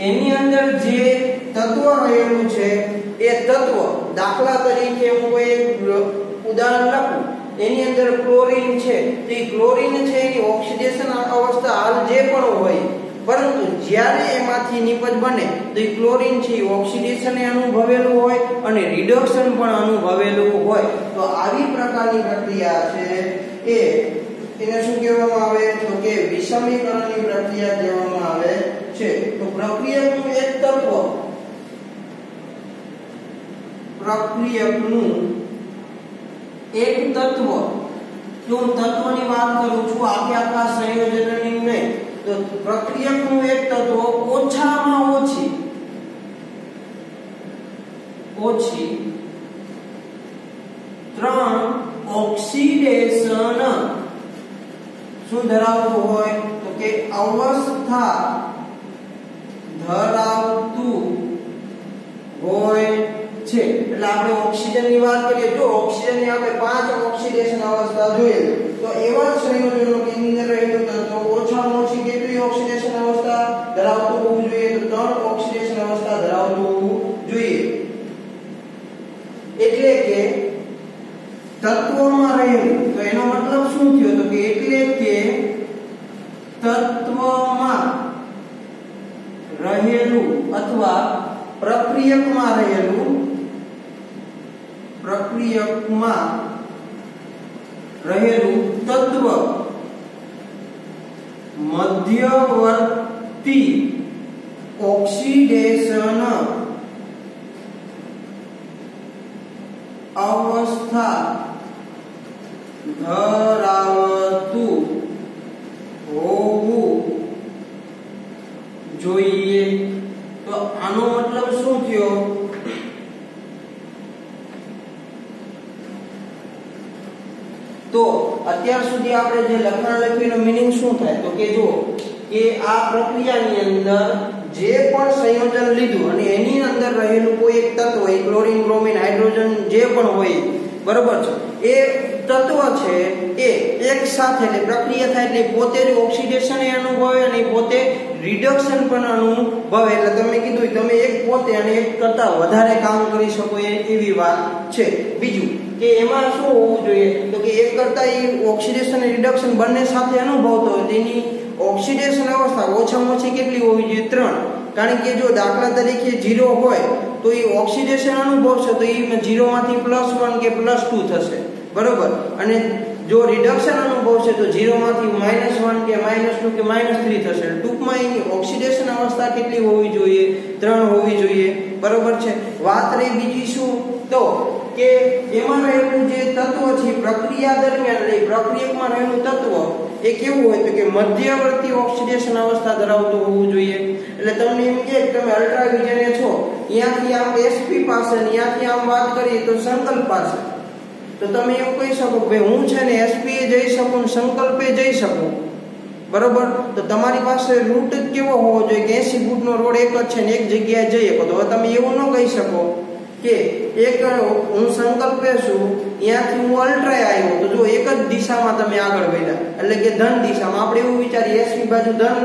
એની અંદર જે તત્વ રહેલું છે, એ તત્વ દાખલા તરીકે હું કોઈ ઉદાહરણ લખું. એની અંદર ક્લોરીન છે. તો એ ક્લોરીન છે એની ઓક્સિડેશન અવસ્થા હાલ જે પણ હોય પરંતુ જ્યારે એમાંથી નિપજ બને, તો એ ક્લોરીન છે, એ ઓક્સિડેશન અનુભવેલું હોય અને રિડક્શન પણ અનુભવેલું હોય. તો આવી પ્રકારની પ્રક્રિયા છે એ એને શું કહેવામાં આવે? તો કે વિષમીકરણની પ્રક્રિયા કહેવામાં આવે છે. તો પ્રક્રિયકનું એક તત્વ, પ્રક્રિયકનું એક તત્વ. જો હું તત્વની વાત કરું છું આખે આખા સંયોજનની નહીં તો પ્રક્રિયકનું એક તત્વ ઓછામાં ઓછી ઓછી ત્રણ ઓક્સિડેશન શું ધરાવતું હોય? તો કે અવસ્થા ધરાવતું હોય છે. એટલે આપણે ઓક્સિજનની વાત કરીએ તો ઓક્સિજનની આપણે પાંચ ઓક્સિડેશન અવસ્થા જોઈએ, તો એવા સંયોજનો કે અંદર રહેલું તત્વ ઓછામાં ઓછી કેટલી ઓક્સિડેશન અવસ્થા ધરાવતું હોવું જોઈએ તો ત્રણ ઓક્સિડેશન અવસ્થા ધરાવતું હોવું જોઈએ એટલે કે તત્વમાં રહેલું તો એનો મતલબ શું થયો? તો કે એટલે કે તત્વમાં રહેલું અથવા પ્રક્રિયકમાં રહેલું પ્રક્રિયકમાં રહેલું તત્વ મધ્યવર્તી ઓક્સિડેશન અવસ્થા ધરાવતું હોવું જોઈએ તો આનો મતલબ શું થયો તો અત્યાર સુધી આપણે જે લખાણ લખ્યું એનો મીનિંગ શું થાય? તો કે જો કે આ પ્રક્રિયાની અંદર જે પણ સંયોજન લીધું અને એની અંદર રહેલું કોઈ એક તત્વ હોય ક્લોરીન, બ્રોમિન, હાઇડ્રોજન જે પણ હોય, બરોબર છે? એ તત્વ છે એ એક સાથે એટલે પ્રક્રિયા થાય એટલે પોતે જ ઓક્સિડેશન એ અનુભવે અને પોતે રિડક્શન પણ અનુભવે. એટલે તમે કીધું તમે એક પોતે અને એક કરતા વધારે કામ કરી શકો એવી વાત છે. બીજું કે એમાં શું હોવું જોઈએ? તો કે એક કરતા એ ઓક્સિડેશન અને રિડક્શન બંને સાથે અનુભવતો હોય. તેની ઓક્સિડેશન અવસ્થા ઓછામાં ઓછી કેટલી હોવી જોઈએ? ત્રણ. કારણ કે જો દાખલા તરીકે ઝીરો હોય, તો એ ઓક્સિડેશન અનુભવશે, તો એ ઝીરોમાંથી પ્લસ વન કે પ્લસ ટુ થશે. બરોબર? અને જો રિડક્શન અનુભવશે, તો ઝીરોમાંથી માઇનસ વન કે માઇનસ ટુ કે માઇનસ થ્રી થશે. ટૂંકમાં એની ઓક્સિડેશન અવસ્થા કેટલી હોવી જોઈએ? ત્રણ હોવી જોઈએ. બરોબર છે? વાત રહી બીજી શું? તો કે એમાં રહેલું જે તત્વ છે, પ્રક્રિયા દરમિયાન રહી, પ્રક્રિયકમાં રહેલું તત્વ, એ કેવું હોય તો કે મધ્યવર્તી ઓક્સિડેશન અવસ્થા ધરાવતું હોવું જોઈએ. એટલે તમને એમ કે તમે અલ્ટ્રાવિઝને છો અહીંયાથી આમ એસપી પાસે અહીંયાથી આમ વાત કરીએ તો સંકલ્પ પાસે. તો તમે એવું કહી શકો કે હું છે ને એસપી એ જઈ શકું સંકલ્પે જઈ શકું. બરોબર? તો તમારી પાસે રૂટ કેવો હોવો જોઈએ કે 80 ફૂટનો રોડ એક જ છે ને એક જગ્યાએ જઈએ. તો હવે તમે એવું ન કહી શકો કે એક હું સંકલ્પે છું, ત્યાંથી હું અલ્ટ્રા આવ્યો. તો જો એક જ દિશામાં તમે આગળ વધ્યા એટલે કે ધન દિશામાં. આપણે એવું વિચારીએ એસપી બાજુ ધન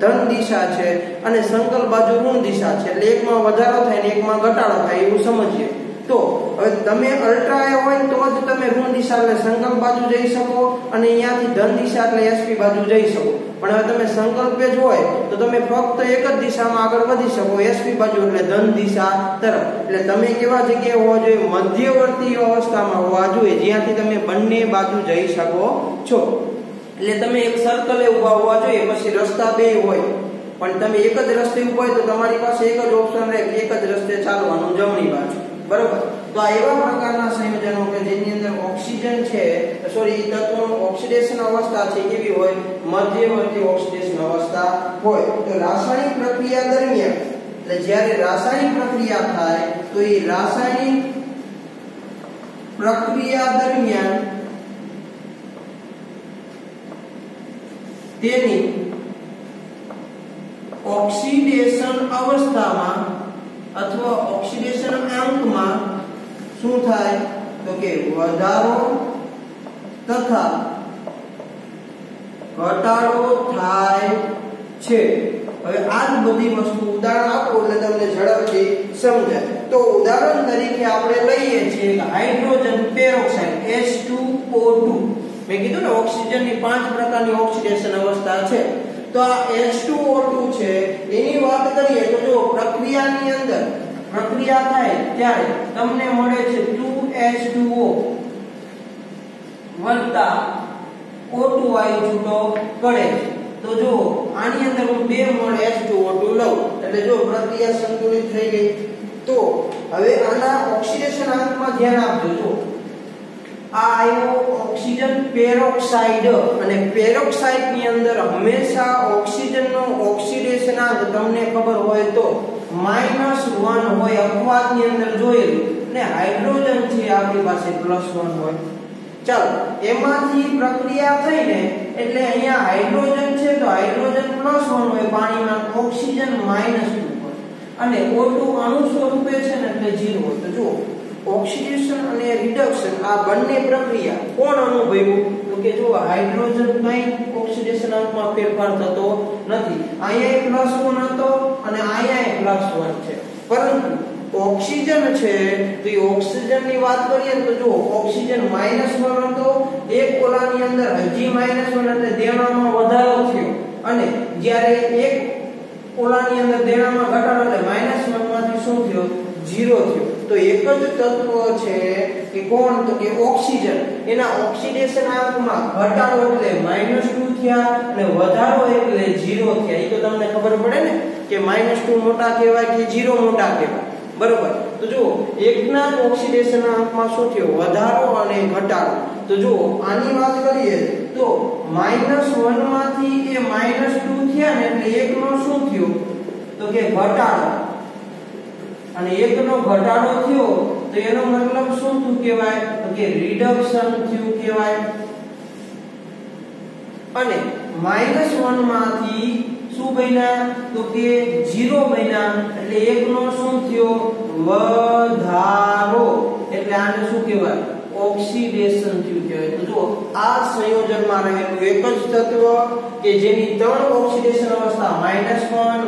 ધન દિશા છે અને સંકલ્પ બાજુ ઋણ દિશા છે. એટલે એકમાં વધારો થાય ને એકમાં ઘટાડો થાય એવું સમજીએ. તો, હવે તમે અલ્ટ્રાએ હોય તો જ તમે ઋણ દિશા એટલે સંકલ્પ બાજુ જઈ શકો અને અહીંયાથી ધન દિશા એટલે એસપી બાજુ જઈ શકો. પણ હવે તમે સંકલ્પે જ હોય, તો તમે ફક્ત એક જ દિશામાં આગળ વધી શકો. એસપી બાજુ એટલે ધન દિશા તરફ. એટલે તમે કેવા જગ્યાએ હોવા જોઈએ? મધ્યવર્તી અવસ્થામાં હોવા જોઈએ. જ્યાંથી તમે બંને બાજુ જઈ શકો છો. એટલે તમે એક સર્કલે ઊભા હોવા જોઈએ, પછી રસ્તા બે હોય. પણ તમે એક જ રસ્તે ઊભા હોય તો તમારી પાસે એક જ ઓપ્શન રહે એક જ રસ્તે ચાલવાનું જમણી બાજુ. બરોબર? તો આ એવા પ્રકારના સંયોજનો કે જેની અંદર ઓક્સિજન છે સોરી તત્વોનું ઓક્સિડેશન અવસ્થા છે કેવી હોય? મધ્યવર્તી ઓક્સિડેશન અવસ્થા હોય. તો રાસાયણિક પ્રક્રિયા દરમિયાન, એટલે જ્યારે રાસાયણિક પ્રક્રિયા થાય, તો એ રાસાયણિક પ્રક્રિયા દરમિયાન તેની ઓક્સિડેશન અવસ્થામાં અથવા ઓક્સિડેશન આંકમાં શું થાય? તો કે વધારો તથા ઘટાડો થાય છે. હવે આ જ બધી વસ્તુ ઉદાહરણ આપો એટલે તમને ઝડપથી સમજાય. તો ઉદાહરણ તરીકે આપણે લઈએ છીએ કે હાઇડ્રોજન પેરોક્સાઇડ H2O2 મેં કીધું ને, ઓક્સિજનની પાંચ પ્રકારની ઓક્સિડેશન અવસ્થા છે. તો આ H2O2 છે. એની વાત કરીએ તો જો પ્રક્રિયાની અંદર પ્રક્રિયા થાય ત્યારે તમને મળે છે 2H2O વત્તા O2 વાયુ છૂટો પડે છે. તો જો આની અંદર હું બે મોલ H2O2 લઉં. એટલે જો પ્રક્રિયા સંતુલિત થઈ ગઈ. તો હવે આના ઓક્સિડેશન આંકમાં ધ્યાન આપજો. જો આ આવ્યો ઓક્સિજન પેરોક્સાઇડ અને પેરોક્સાઇડની અંદર હંમેશા ઓક્સિજનનો ઓક્સિડેશન આંક તમને ખબર હોય તો -1 હોય, અપવાદની અંદર જોયેલું. ને હાઇડ્રોજન છે, આપણી પાસે પ્લસ વન હોય. ચાલો, એમાંથી પ્રક્રિયા થઈને, એટલે અહીંયા હાઇડ્રોજન છે તો હાઇડ્રોજન પ્લસ વન હોય, પાણીમાં ઓક્સિજન -2 હોય. અને O2 અણુ સ્વરૂપે છે ને, એટલે 0 હોય. તો જુઓ, ઓક્સિડેશન અને રિડક્શન આ બંને પ્રક્રિયા કોણ અનુભવ્યું? તો કે જો હાઇડ્રોજન કઈ ઓક્સિડેશન અંકમાં ફેરફાર થતો નથી. અહીંયા પ્લસ વન હતો અને અહીંયા પ્લસ વન છે. પરંતુ ઓક્સિજન છે, તો એ ઓક્સિજનની વાત કરીએ તો જો ઓક્સિજન માઇનસ વન હતો, એક કોલાની અંદર હજી માઇનસ વન એટલે દેણામાં વધારો થયો. અને જ્યારે એક કોલાની અંદર દેણામાં ઘટાડો એટલે માઇનસ વનમાંથી શું થયો? ઝીરો થયો. તો એક જ તત્વ છે કે કોણ? તો કે ઓક્સિજન. એના ઓક્સિડેશન આંકમાં ઘટાડો એટલે -2 થયા અને વધારો એટલે 0 થયા. એ તો તમને ખબર પડે ને કે -2 મોટા કહેવાય કે 0 મોટા કહેવાય. બરોબર? તો જુઓ, એકના ઓક્સિડેશન આંકમાં શું થયો? વધારો અને ઘટાડો. તો જુઓ, આની વાત કરીએ તો -1 માંથી એ -2 થયા ને એટલે એકનો શું થયું? તો કે ઘટાડો. અને એકનો ઘટાડો થયો તો એનો મતલબ શું થયું કહેવાય? કે રિડક્શન થયું કહેવાય. અને -1 માંથી શું બન્યા? તો કે 0 બન્યા. એટલે એકનો શું થયો? વધારો. એટલે આને શું કહેવાય? ઓક્સિડેશન થયું કહેવાય. તો જો આ સંયોજનમાં રહેલું એક જ તત્વ કે જેની ત્રણ ઓક્સિડેશન અવસ્થા -1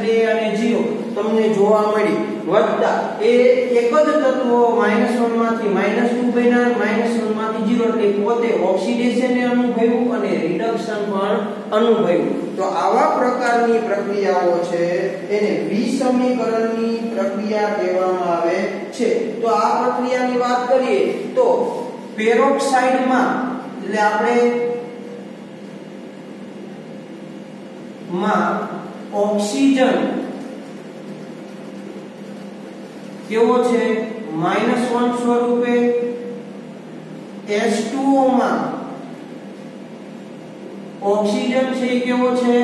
-2 અને 0 તમને જોવા મળી. વત્તા એ એક જ તત્વો -1 માંથી -2 બન્યા -1 માંથી 0 એટલે પોતે ઓક્સિડેશન અનુભવ્યું અને રિડક્શન પણ અનુભવ્યું. તો આવા પ્રકારની પ્રક્રિયાઓ છે, એને વિસમીકરણની પ્રક્રિયા કહેવામાં આવે છે. તો આ પ્રક્રિયાની વાત કરીએ, તો પેરોક્સાઇડમાં, એટલે આપણે માં ઓક્સિજન કેવો છે? -1 સ્વરૂપે H2O માં ઓક્સિજન છે કેવો છે?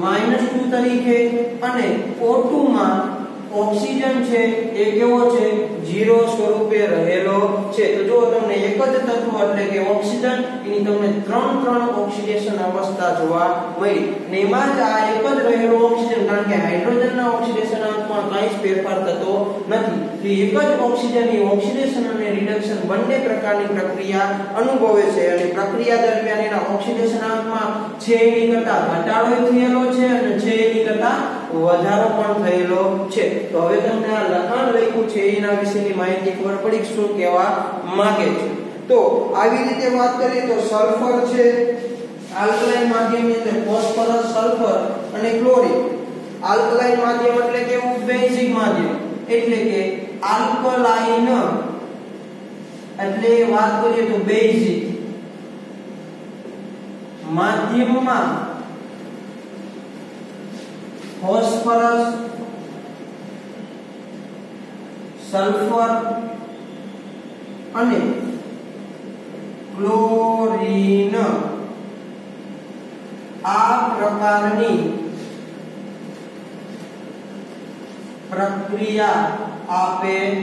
-2 તરીકે અને O2 માં ઓક્સિજન છે, એ કેવો છે? ઝીરો સ્વરૂપે રહેલો છે. તો જો તમને એક જ તત્વ એટલે કે ઓક્સિજન, એની તમને ત્રણ ત્રણ ઓક્સિડેશન અવસ્થા જોવા મળી. ને એમાં જ આ એક જ રહેલો ઓક્સિજન, કારણ કે હાઇડ્રોજનના ઓક્સિડેશન અંકમાં કાંઈ જ ફેરફાર થતો નથી. તો એક જ ઓક્સિજનની ઓક્સિડેશન અને રિડક્શન બંને પ્રકારની પ્રક્રિયા અનુભવે છે. અને પ્રક્રિયા દરમિયાન એના ઓક્સિડેશન અંકમાં છે એની કરતા ઘટાડો થયેલો છે અને છે એની કરતા વધારો પણ થયેલો છે. તો હવે તમને આ લખાણ લખ્યું છે, એના વિશેની માહિતી ખબર પડી શું કહેવા માંગે છે. તો આવી રીતે વાત કરીએ તો સલ્ફર છે આલ્કલાઇન માધ્યમની અંદર ફોસ્ફરસ સલ્ફર અને ક્લોરીન આલ્કલાઇન માધ્યમ એટલે કેવું બેઝિક માધ્યમ. એટલે કે આલ્કલાઇન એટલે વાત કરીએ તો બેઝિક માધ્યમમાં ફોસ્ફરસ, સલ્ફર અને ક્લોરીન. આ પ્રકારની પ્રક્રિયા આપે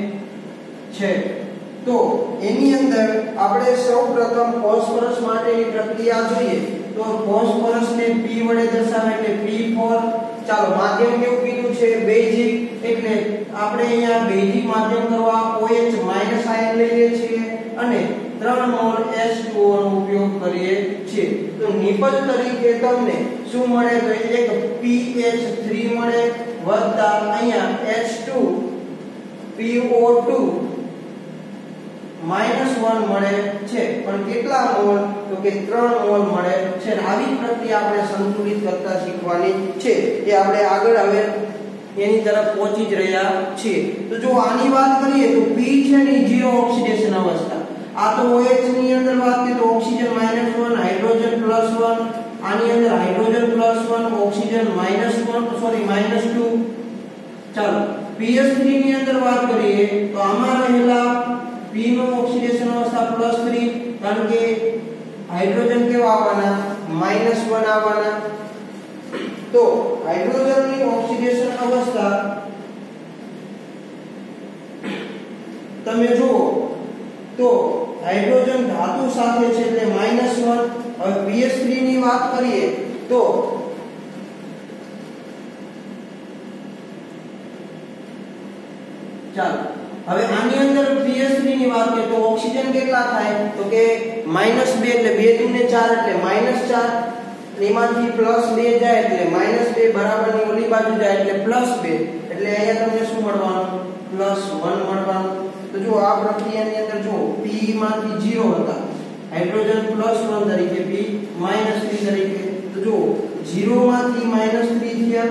છે. તો એની અંદર આપણે સૌપ્રથમ ફોસ્ફરસ માટેની પ્રક્રિયા જોઈએ. તો ફોસ્ફરસ ને P વડે દર્શાવે એટલે P4 ચાલો માધ્યમ કેવું કીધું છે બેઝિક એટલે આપણે અહીંયા બેઝિક માધ્યમ કરવા OH આયન લઈએ છીએ અને 3 મોલ H2O નો ઉપયોગ કરીએ છીએ. તો નિપજ તરીકે તમને શું મળે? તો એક PH3 મળે, વત્તા અહીંયા H2 PO2 માઇનસ 1 મળે છે. પણ કેટલા મોલ તો કે ત્રણ મોલ મળે છે અને આવી પ્રક્રિયા આપણે સંતુલિત કરતા શીખવાની છે. એ આપણે આગળ હવે એની તરફ પહોંચી જ રહ્યા છીએ. તો જો આની વાત કરીએ તો પી છે ની જીરો ઓક્સિડેશન અવસ્થા. આ તો OH ની અંદર વાત કરીએ તો ઓક્સિજન -1 હાઇડ્રોજન +1 આની અંદર હાઇડ્રોજન +1 ઓક્સિજન -1 સોરી -2 ચાલો pH3 ની અંદર વાત કરીએ તો આમાં રહેલા P નો ઓક્સિડેશન અવસ્થા +3 કારણ કે હાઇડ્રોજન કેવા આવવાના? -1 આવવાના. તો હાઇડ્રોજનની ઓક્સિડેશન અવસ્થા તમે જુઓ, તો હાઇડ્રોજન ધાતુ સાથે છે એટલે -1 હવે PS3 ની વાત કરીએ, તો ચાલો. હવે આની અંદર PS3 ની વાત કરીએ તો ઓક્સિજન કેટલા થાય? તો કે -2 એટલે 2 દુને 4 એટલે -4 એમાંથી પ્લસ 2 જાય એટલે -2 બરાબરની ઓલી બાજુ જાય એટલે +2 એટલે અહીંયા તમને શું મળવાનું? +1 મળવાનું. તો જો આ પ્રક્રિયાની અંદર જો P માંથી 0 હતા. હાઇડ્રોજન +1 તરીકે, P -3 તરીકે. તો જો 0 માંથી -3 થયા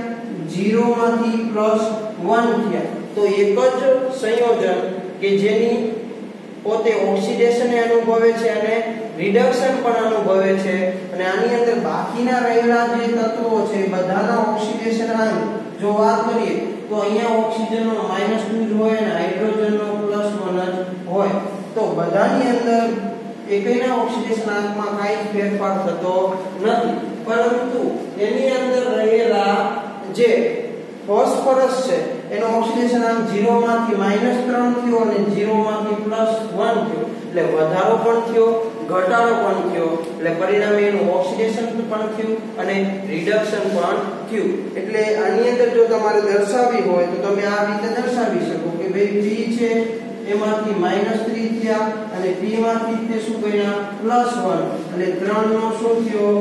0 માંથી +1 થયા. તો એક જ સંયોજન કે જેની પોતે ઓક્સિડેશન અનુભવે છે અને રિડક્શન પણ અનુભવે છે. અને આની અંદર બાકીના રહેલા જે તત્વો છે, બધાના ઓક્સિડેશન આયન જો વાત કરીએ, તો અહીંયા ઓક્સિજનનો -2 જ હોય અને હાઇડ્રોજનનો +1 જ હોય. તો બધાની અંદર એકૈના ઓક્સિડેશન આંકમાં કાંઈ ફેરફાર થતો નથી. પરંતુ એની અંદર રહેલા જે ફોસ્ફરસ છે. એનો ઓક્સિડેશન આંક 0 માંથી -3 થયો અને 0 માંથી +1 થયો. એટલે વધારો પણ થયો, ઘટાડો પણ થયો. એટલે પરિણામે એનું ઓક્સિડેશન પણ થયું અને રિડક્શન પણ થયું. એટલે આની અંદર જો તમારે દર્શાવવી હોય તો તમે આ રીતે દર્શાવી શકો કે ભાઈ P છે એમાંથી -3 થયા અને P માંથી તે શું બન્યા? +1 અને 3 નો શું થયો?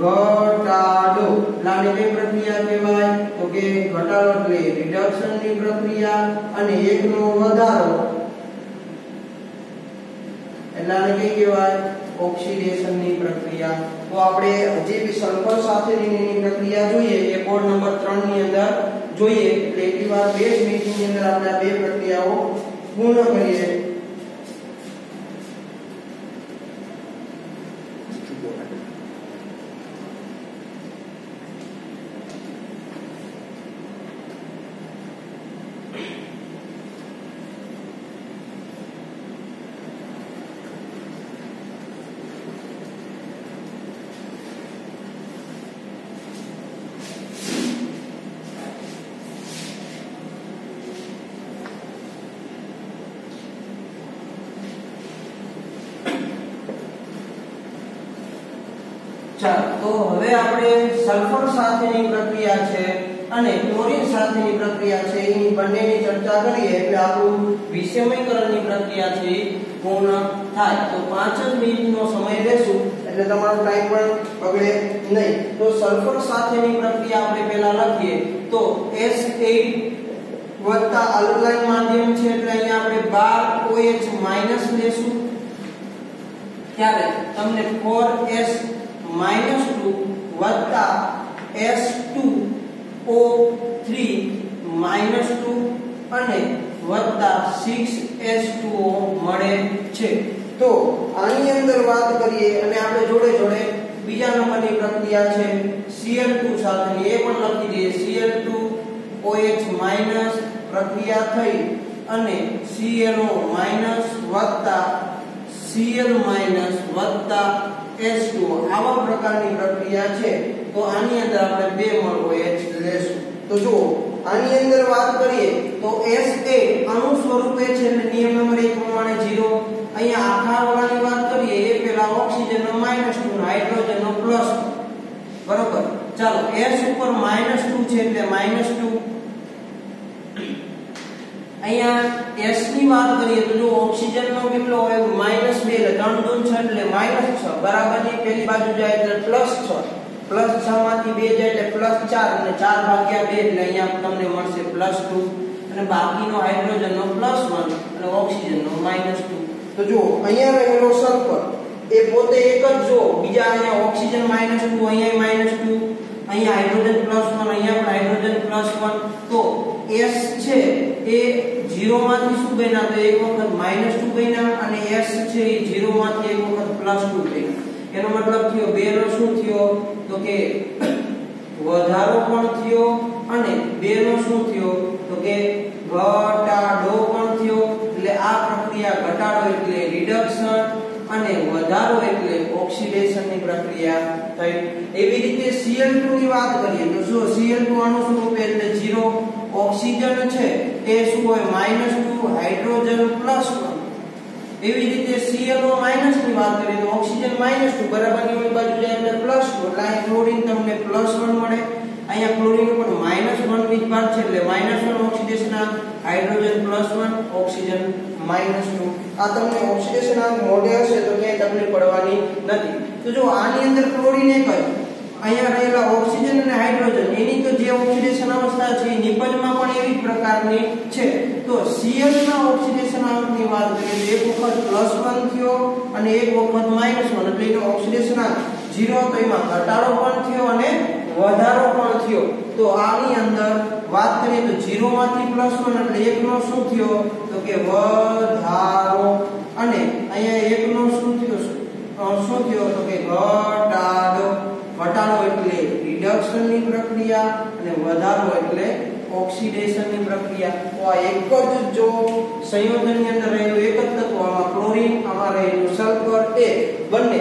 ઘટાડો. લાને કઈ પ્રક્રિયા કહેવાય. તો કે ઘટાડો એટલે રિડક્શનની પ્રક્રિયા અને એક નો વધારો. એટલે આને કઈ કહેવાય. ઓક્સિડેશનની પ્રક્રિયા. તો આપણે જે બી સલ્ફર સાથેની એની પ્રક્રિયા જોઈએ, એ બોર્ડ નંબર 3 ની અંદર જોઈએ. એટલે એટલી વાર બે મિનિટની અંદર આપણે આ બે પ્રક્રિયાઓ પૂર્ણ કરીએ ચાલો તો હવે આપણે સલ્ફર સાથેની પ્રક્રિયા છે અને ક્લોરીન સાથેની પ્રક્રિયા છે. એની બંનેની ચર્ચા કરીએ એટલે આપણું વિષમયકરણની પ્રક્રિયા છે એ પૂર્ણ થાય. તો 5 જ મિનિટનો સમય લેશું એટલે તમારો ટાઈમ પણ બગડે નહીં. તો સલ્ફર સાથેની પ્રક્રિયા આપણે પહેલા લખીએ. તો S8 વત્તા અલ્કલાઇન માધ્યમ છે એટલે અહીંયા આપણે 12 OH લેશું. ત્યારે તમને 4S માઇનસ ટુ વત્તા S two O three minus two અને વત્તા સિક્સ એસ ટુ ઓ મળે છે. તો આની અંદર વાત કરીએ અને આપણે જોડે જોડે બીજા નંબરની પ્રક્રિયા છે. Cl2 સાથેની એ પણ લખી દઈએ. સીએલ ટુ ઓએચ માઇનસ પ્રક્રિયા થઈ અને ClO માઇનસ વત્તા Cl વત્તા H2O આવા પ્રકારની પ્રક્રિયા છે. તો આની અંદર આપણે બે મોલ OH લેશું તો જુઓ આની અંદર વાત કરીએ તો SA અણુ સ્વરૂપે છે એટલે નિયમ નંબર 1 પ્રમાણે 0 અહીંયા આખા વાળાની વાત કરીએ એ પેલા ઓક્સિજન નો -2 હાઇડ્રોજન નો પ્લસ બરોબર ચાલો S ઉપર -2 છે એટલે -2 અહીંયા S ની વાત કરીએ તો જો ઓક્સિજન નો કેટલો હોય -2 એટલે 3 દૂન 6 એટલે -6 બરાબરની પેલી બાજુ જાય એટલે +6 +6 માંથી 2 જાય એટલે પ્લસ +4 અને 4 ભાગ્યા 2 એટલે અહીંયા તમને મળશે +2 અને બાકીનો હાઇડ્રોજન નો +1 અને ઓક્સિજન નો -2 તો જો અહીંયા રહેલો સલ્ફર, એ પોતે એક જ જો બીજા અહીંયા ઓક્સિજન -2 અહીંયા -2 અહીંયા હાઇડ્રોજન +1 અહીંયા પણ હાઇડ્રોજન +1 તો S છે એ 0 માંથી શું બન્યા? તો એક વખત -2 બન્યા અને S છે એ 0 માંથી એક વખત +2 બન્યા. એનો મતલબ બે તો કે વધારો પણ થયો અને બે નો શું થયો? તો કે ઘટાડો પણ થયો. એટલે આ પ્રક્રિયા ઘટાડો એટલે રિડક્શન અને વધારો એટલે ઓક્સિડેશનની પ્રક્રિયા થઈ. એવી રીતે Cl2 ની વાત કરીએ તો જો Cl2 અણુ સ્વરૂપે એટલે 0 ઓક્સિજન છે એ શું હોય? -2 હાઇડ્રોજન +1 એવી રીતે CNO- ની વાત કરીએ તો ઓક્સિજન -2 બરાબરની ઓલી બાજુ જાય એટલે +2 એટલે અહીં ક્લોરીન તમને પ્લસ +1 મળે. અહીંયા ક્લોરીન ઉપર -1 બીજ ભાગ છે એટલે -1 ઓક્સિડેશન આંક હાઇડ્રોજન પ્લસ +1 ઓક્સિજન -2 આ તમને ઓક્સિડેશન આંક મોડે હશે તો ક્યાંય તકલીફ પડવાની નથી. તો જો આની અંદર ક્લોરીન એક જ અહીંયા રહેલા ઓક્સિજન અને હાઇડ્રોજન, એની તો જે ઓક્સિડેશન અવસ્થા છે નિપજમાં પણ એવી પ્રકારની છે. તો Cl ના ઓક્સિડેશન આંકની વાત કરીએ એક વખત +1 થયો અને એક વખત -1 એટલે એનો ઓક્સિડેશન આંક 0 તો એમાં ઘટાડો પણ થયો અને વધારો પણ થયો. તો આની અંદર વાત કરીએ તો 0 માંથી +1 એટલે 1 નો શું થયો? તો કે વધારો. અને અહીંયા 1 નો શું થયો શું થયો? તો કે ઘટાડો. ઘટાડો એટલે રિડક્શનની પ્રક્રિયા અને વધારો એટલે ઓક્સિડેશનની પ્રક્રિયા. તો આ એક જ જો સંયોજનની અંદર રહેલું એક જ તત્વ, આમાં ક્લોરીન આમાં રહેલું સલ્ફર એ બંને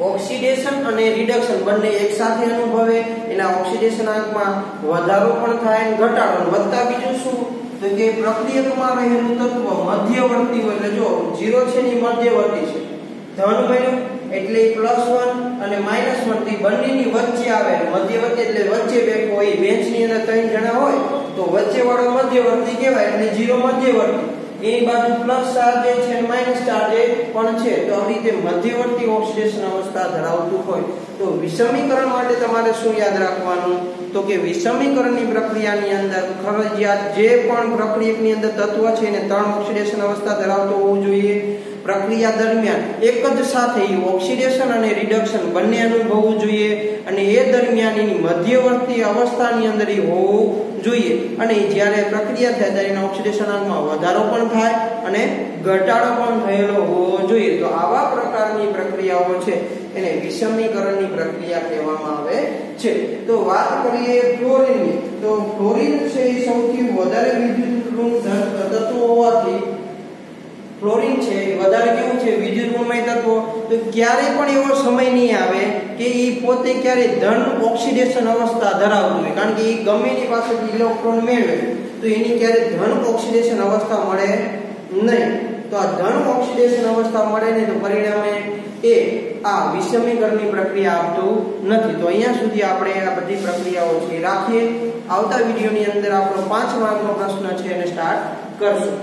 ઓક્સિડેશન અને રિડક્શન બંને એકસાથે અનુભવે, એના ઓક્સિડેશન આંકમાં વધારો પણ થાય અને ઘટાડો. વધતા બીજું શું? તો કે પ્રક્રિયકમાં રહેલું તત્વ મધ્યવર્તી હોય, એટલે જો 0 છે ની મધ્યવર્તી છે. ધન બન્યું એટલે પ્લસ વન અને માઇનસ વનથી બંનેની વચ્ચે આવે મધ્યવર્તી એટલે વચ્ચે બેઠો હોય બેન્ચની અંદર ત્રણ જણા હોય, તો વચ્ચે વાળો મધ્યવર્તી કહેવાય એટલે જીરો મધ્યવર્તી. એની બાજુ પ્લસ ચાર્જ છે અને માઇનસ ચાર્જ પણ છે, તો આ રીતે મધ્યવર્તી ઓક્સિડેશન અવસ્થા ધરાવતું હોય. તો વિષમીકરણ માટે તમારે શું યાદ રાખવાનું? તો કે વિષમીકરણની પ્રક્રિયાની અંદર ફરજિયાત જે પણ પ્રક્રિયકની અંદર તત્વ છે એને ત્રણ ઓક્સિડેશન અવસ્થા ધરાવતો હોવું જોઈએ. પ્રક્રિયા દરમિયાન એક જ સાથે ઓક્સિડેશન અને રિડક્શન બંને અનુભવવું જોઈએ અને એ દરમિયાન એની મધ્યવર્તી અવસ્થાની અંદર એ હોવું જોઈએ. અને જ્યારે પ્રક્રિયા થાય ત્યારે એના ઓક્સિડેશનમાં વધારો પણ થાય અને ઘટાડો પણ થયેલો હોવો જોઈએ. તો આવા પ્રકારની પ્રક્રિયાઓ છે એને વિષમીકરણની પ્રક્રિયા કહેવામાં આવે છે. તો વાત કરીએ ફ્લોરિનની તો ફ્લોરિન છે એ સૌથી વધારે વિદ્યુત તત્વ હોવાથી ફ્લોરિન છે, વધારે કેવું છે વિદ્યુતમય તત્વો, તો ક્યારે પણ એવો સમય નહીં આવે કે એ પોતે ક્યારે ધન ઓક્સિડેશન અવસ્થા ધરાવતું હોય. કારણ કે એ ગમે એની પાસેથી ઇલેક્ટ્રોન મેળવે, તો એની ક્યારે ધન ઓક્સિડેશન અવસ્થા મળે નહીં. તો આ ધન ઓક્સિડેશન અવસ્થા મળે નહીં તો પરિણામે એ આ વિષમીકરણની પ્રક્રિયા આપતું નથી. તો અહીંયા સુધી આપણે આ બધી પ્રક્રિયાઓ છે રાખીએ, આવતા વિડીયોની અંદર આપણો પાંચ માર્કનો પ્રશ્ન છે એને સ્ટાર્ટ કરશું.